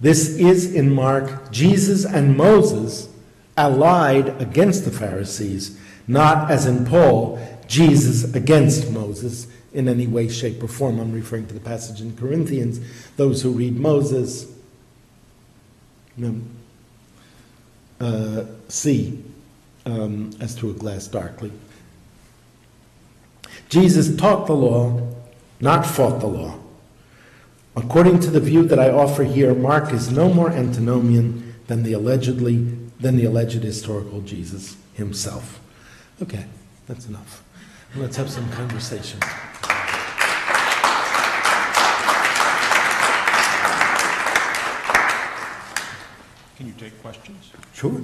This is in Mark Jesus and Moses allied against the Pharisees, not as in Paul, Jesus against Moses in any way, shape, or form. I'm referring to the passage in Corinthians. Those who read Moses you know, uh, see um, as through a glass darkly. Jesus taught the law, not fought the law. According to the view that I offer here, Mark is no more antinomian than the allegedly than the alleged historical Jesus himself. Okay, that's enough. Let's have some conversation. Can you take questions? Sure.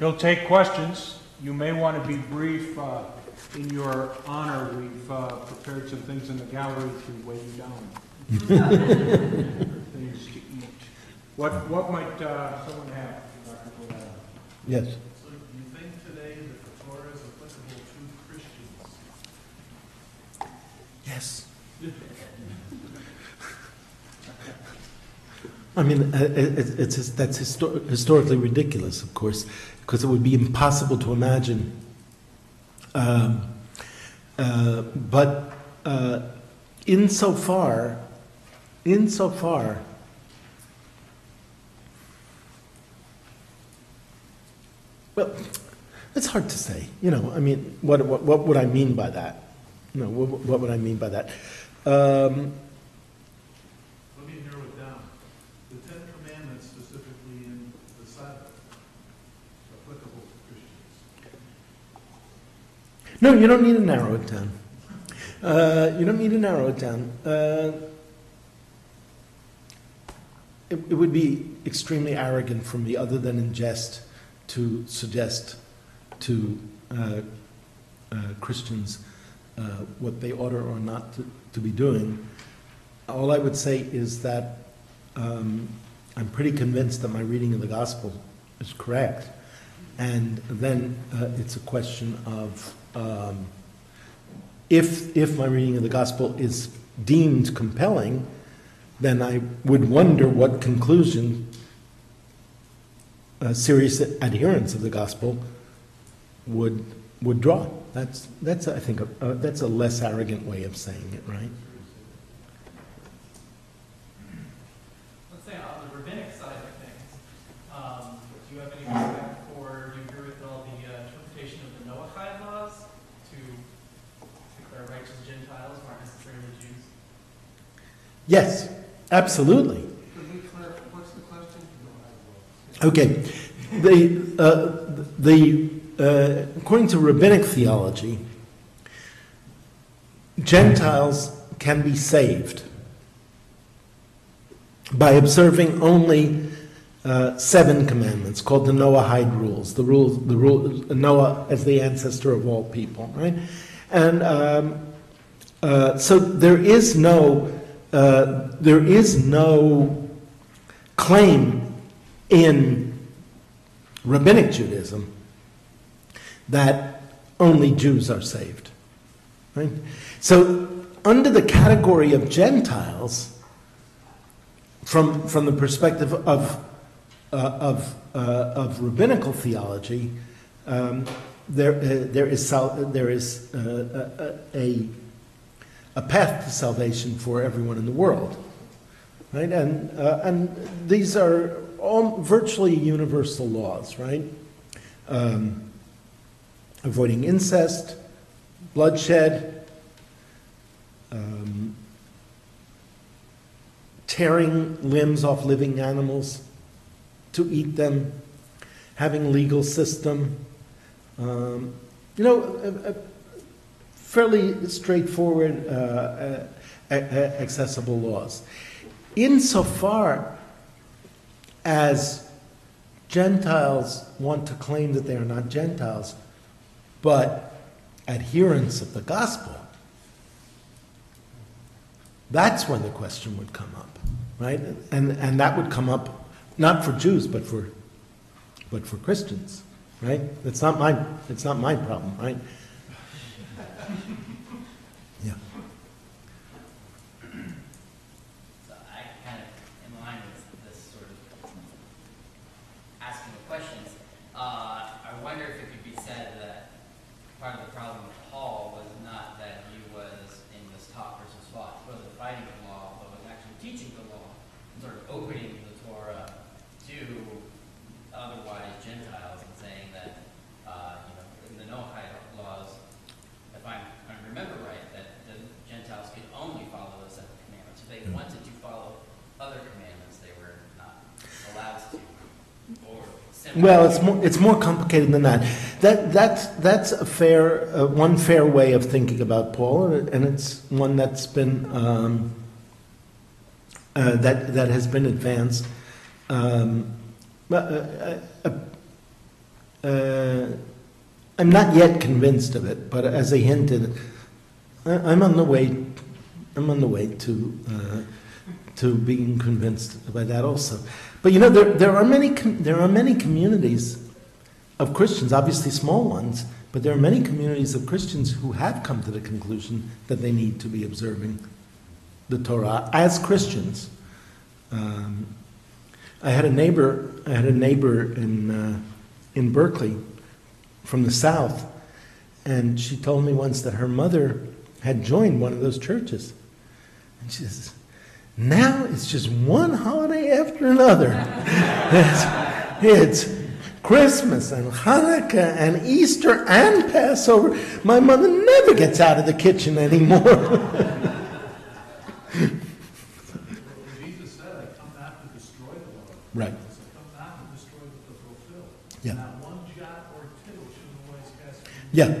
We'll take questions. You may want to be brief. uh, In your honor, we've uh, prepared some things in the gallery to weigh you down. <laughs> Things to eat. What, what might uh, someone have? Yes. So do you think today that the Torah is applicable to Christians? Yes. I mean, uh, it- it's, that's histo- historically ridiculous, of course, because it would be impossible to imagine. Um, uh, but uh, insofar, insofar, well, it's hard to say. You know, I mean, what, what, what would I mean by that? Know, what, what would I mean by that? Um, Let me narrow it down. The Ten Commandments specifically in the Sabbath applicable to Christians. No, you don't need to narrow it down. Uh, you don't need to narrow it down. Uh, it, it would be extremely arrogant for me, other than in jest, to suggest to uh, uh, Christians uh, what they ought or not to, to be doing. All I would say is that um, I'm pretty convinced that my reading of the gospel is correct. And then uh, it's a question of um, if, if my reading of the gospel is deemed compelling, then I would wonder what conclusion uh, serious adherents of the gospel would, would draw. That's, that's I think, a, uh, that's a less arrogant way of saying it, right? Let's say on the rabbinic side of things, um, do you have any respect for, do you agree with all the uh, interpretation of the Noahide laws to declare righteous Gentiles who aren't necessarily Jews? Yes, absolutely. Could we clarify, the question? Okay, the, uh, the, uh, according to rabbinic theology, Gentiles can be saved by observing only uh, seven commandments called the Noahide rules. The rules, the rule, Noah as the ancestor of all people, right? And um, uh, so there is no, uh, there is no claim in rabbinic Judaism that only Jews are saved. Right? So, under the category of Gentiles, from, from the perspective of, uh, of, uh, of rabbinical theology, um, there, uh, there is, there is uh, a, a, a path to salvation for everyone in the world. Right? And, uh, and these are all virtually universal laws, right? Um, avoiding incest, bloodshed, um, tearing limbs off living animals to eat them, having legal system. Um, you know, a, a fairly straightforward, uh, a- accessible laws. Insofar as Gentiles want to claim that they are not Gentiles, but adherents of the gospel, that's when the question would come up, right? And, and that would come up not for Jews, but for, but for Christians. right? It's not my, it's not my problem, right? Yeah. So I kind of, in line with this sort of asking of questions, uh, I wonder if it could be said that part of the problem with Paul was not that he was in this top versus spot, he wasn't fighting the law, but was actually teaching the law, and sort of opening the Torah to otherwise Gentiles and saying that, uh, you know, in the Noahide laws, if I'm, I remember right, that the Gentiles could only follow the seven commandments. If they wanted to follow other commandments, they were not allowed to. Or simply. Well, it's more, it's more complicated than that. That, that's, that's a fair, uh, one fair way of thinking about Paul, and it's one that's been, um, uh, that, that has been advanced. Um, but, uh, uh, uh, I'm not yet convinced of it, but as I hinted, I, I'm on the way, I'm on the way to, uh, to being convinced by that also. But you know, there, there are many com- there are many communities of Christians, obviously small ones, but there are many communities of Christians who have come to the conclusion that they need to be observing the Torah as Christians. Um, I had a neighbor. I had a neighbor in uh, in Berkeley from the South, and she told me once that her mother had joined one of those churches, and she says, "Now it's just one holiday after another. it's, it's Christmas and Hanukkah and Easter and Passover. My mother never gets out of the kitchen anymore." Jesus said, I come destroy the law. Right. Come destroy. Yeah. One jot or Yeah,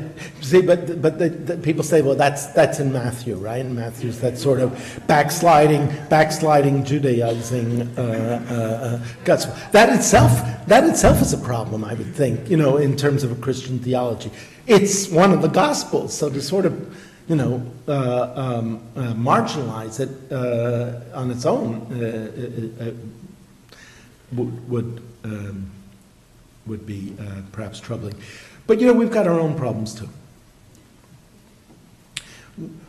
see, but but the, the people say, well, that's that's in Matthew, right? In Matthew's that sort of backsliding, backsliding Judaizing uh, uh, uh, gospel. That itself, that itself is a problem, I would think. You know, in terms of a Christian theology, it's one of the gospels. So to sort of, you know, uh, um, uh, marginalize it uh, on its own would would. Um, would be perhaps troubling. But you know, we've got our own problems too.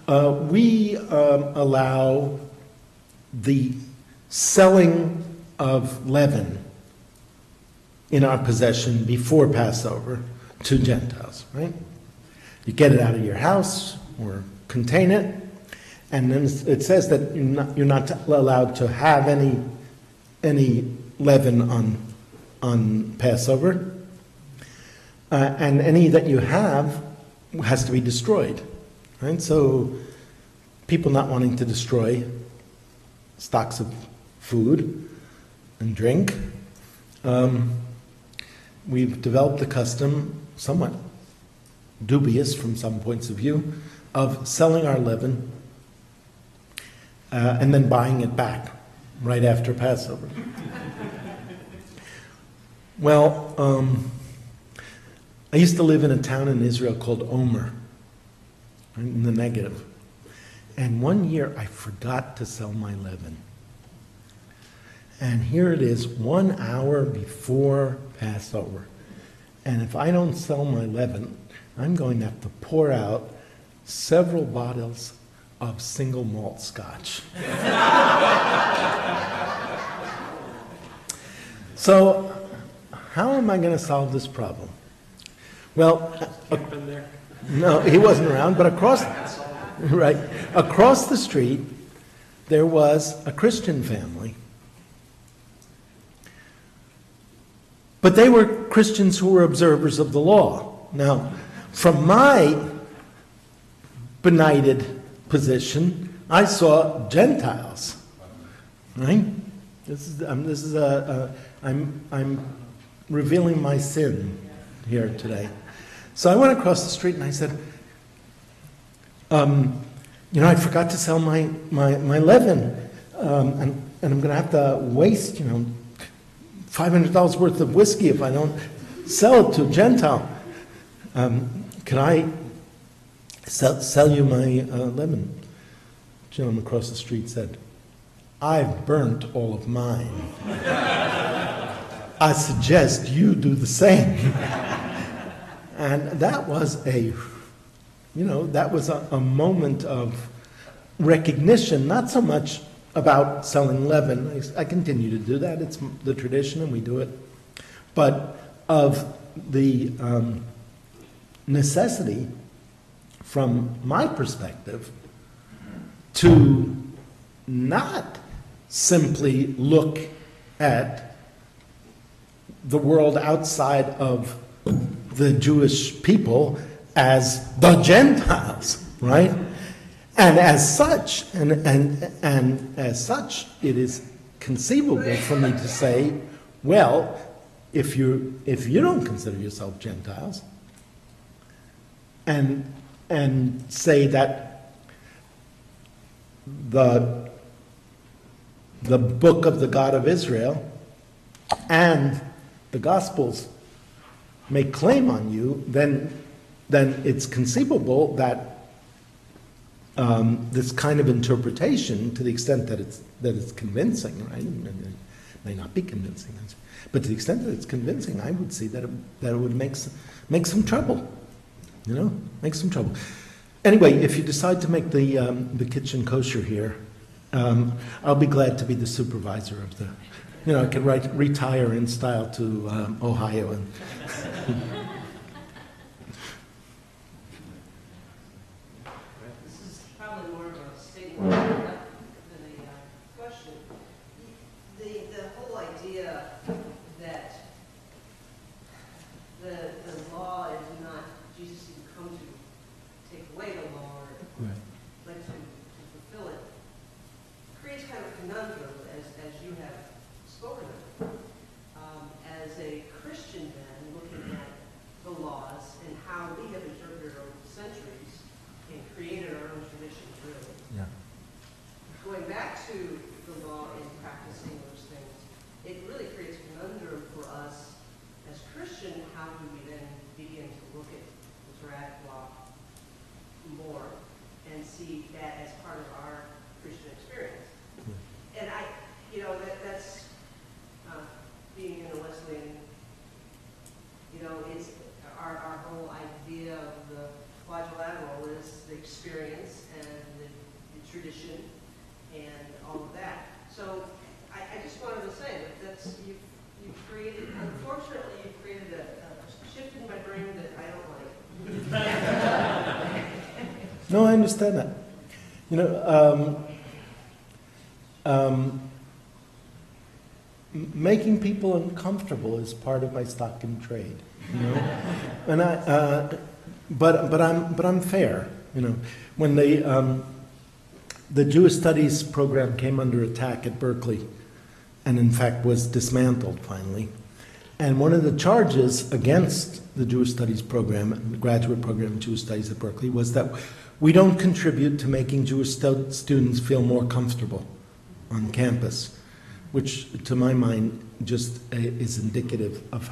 Uh, we um, allow the selling of leaven in our possession before Passover to Gentiles, right? You get it out of your house or contain it, and then it says that you're not, you're not allowed to have any, any leaven on on Passover, uh, and any that you have has to be destroyed. Right? So, people not wanting to destroy stocks of food and drink, um, we've developed the custom, somewhat dubious from some points of view, of selling our leaven uh, and then buying it back right after Passover. Well, um, I used to live in a town in Israel called Omer, in the Negev. And one year I forgot to sell my leaven. And here it is, one hour before Passover. And if I don't sell my leaven, I'm going to have to pour out several bottles of single malt scotch. <laughs> so, how am I going to solve this problem? Well, uh, no, he wasn't around, but across, right, across the street, there was a Christian family. But they were Christians who were observers of the law. Now, from my benighted position, I saw Gentiles. Right? This is, um, this is a, a I'm, I'm revealing my sin here today. So I went across the street and I said, um, you know, I forgot to sell my, my, my leaven, um, and, and I'm going to have to waste, you know, $500 worth of whiskey if I don't sell it to a Gentile. Um, can I sell, sell you my uh, lemon? The gentleman across the street said, I've burnt all of mine. <laughs> I suggest you do the same. <laughs> And that was a, you know, that was a, a moment of recognition, not so much about selling leaven. I, I continue to do that, it's the tradition and we do it. But of the um, necessity, from my perspective, to not simply look at the world outside of the Jewish people as the Gentiles, right? And as such, and, and, and as such, it is conceivable for me to say, well, if you if you don't consider yourself Gentiles, and and say that the the book of the God of Israel and the Gospels make claim on you, then, then it's conceivable that um, this kind of interpretation, to the extent that it's, that it's convincing, right? It may not be convincing, but to the extent that it's convincing, I would see that it, that it would make, some- make some trouble. You know, make some trouble. Anyway, if you decide to make the, um, the kitchen kosher here, um, I'll be glad to be the supervisor of the, you know, I can write, retire in style to um, Ohio and <laughs> This is probably more of a statement than a uh, question. The, the whole idea that the, the law is not, Jesus didn't come to take away the law, or but to, to fulfill it, creates kind of a conundrum, as, as you have spoken of. Um, As a Christian then, looking at the laws and how we have interpreted over the centuries and created our own traditions, really. Yeah. Going back to the law and practicing those things, it really creates a conundrum for us as Christian, how do we then begin to look at the Torah law more and see that as part of our Christian experience? And I, you know, that, that's, uh, being in a Wesleyan, you know, is, our, our whole idea of the quadrilateral is the experience and the, the tradition and all of that. So I, I just wanted to say that that's, you've, you've created, unfortunately, you've created a, a shift in my brain that I don't like. No, I understand that. You know, um, um, making people uncomfortable is part of my stock in trade. You know, <laughs> and I, uh, but but I'm but I'm fair. You know, when they, um, the Jewish Studies program came under attack at Berkeley, and in fact was dismantled finally. And one of the charges against the Jewish Studies program, the graduate program in Jewish Studies at Berkeley, was that we don't contribute to making Jewish stu- students feel more comfortable on campus, which, to my mind, just uh, is indicative of,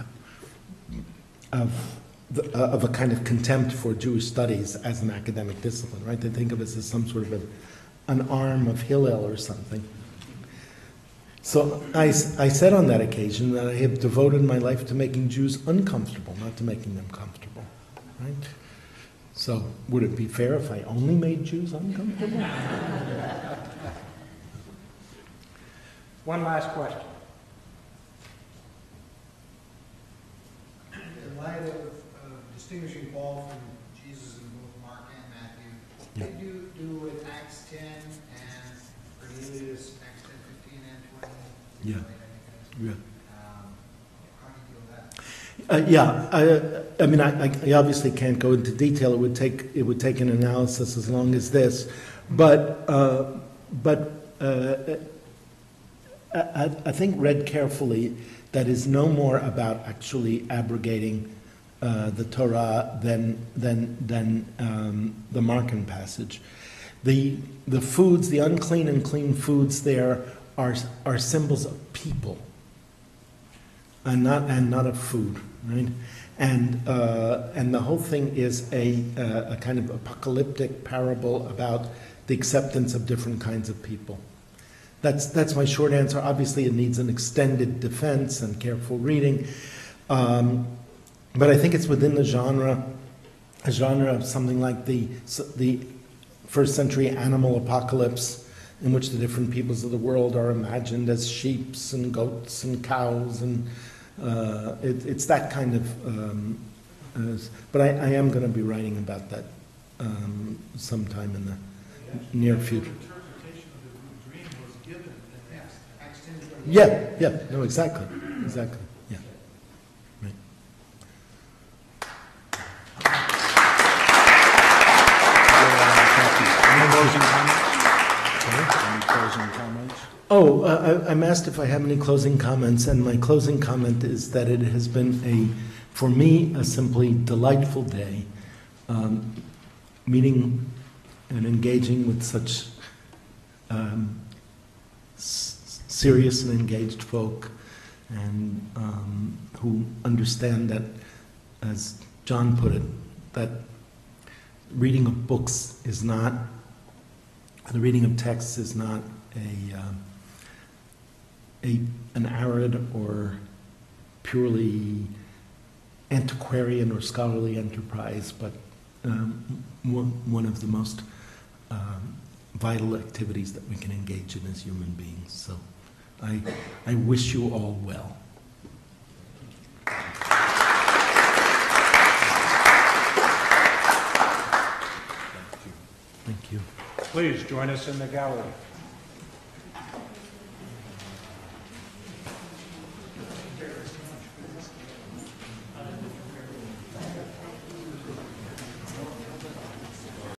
of, the, uh, of a kind of contempt for Jewish studies as an academic discipline, right? They think of us as some sort of an, an arm of Hillel or something. So I, I said on that occasion that I have devoted my life to making Jews uncomfortable, not to making them comfortable, right? So would it be fair if I only made Jews uncomfortable? One last question. In light of uh, distinguishing Paul from Jesus in both Mark and Matthew, what do you do with Acts ten and Cornelius, Acts ten fifteen and twenty? Yeah. Yeah. Um, How do you deal with that? Uh, yeah, I, I mean, I, I obviously can't go into detail. It would take it would take an analysis as long as this, but uh, but uh, I, I- think read carefully, that is no more about actually abrogating uh, the Torah than than than um, the Markan passage. The the foods, the unclean and clean foods, there are are symbols of people and not and not of food, right? And uh, and the whole thing is a uh, a kind of apocalyptic parable about the acceptance of different kinds of people. That's that's my short answer. Obviously, it needs an extended defense and careful reading. Um, but I think it's within the genre, a genre of something like the, the first century animal apocalypse, in which the different peoples of the world are imagined as sheep and goats and cows, and uh, it, it's that kind of. Um, uh, but I, I am going to be writing about that um, sometime in the near future. Interpretation of the dream was given in Acts. Acts ten twenty. Yeah, yeah, no, exactly, exactly, Oh, uh, I- I'm asked if I have any closing comments, and my closing comment is that it has been a, for me, a simply delightful day, um, meeting and engaging with such um, s- serious and engaged folk, and um, who understand that, as John put it, that reading of books is not, the reading of texts is not a, um, a an arid or purely antiquarian or scholarly enterprise, but um, one, one of the most um, vital activities that we can engage in as human beings. So I, I wish you all well. Thank you. Please join us in the gallery.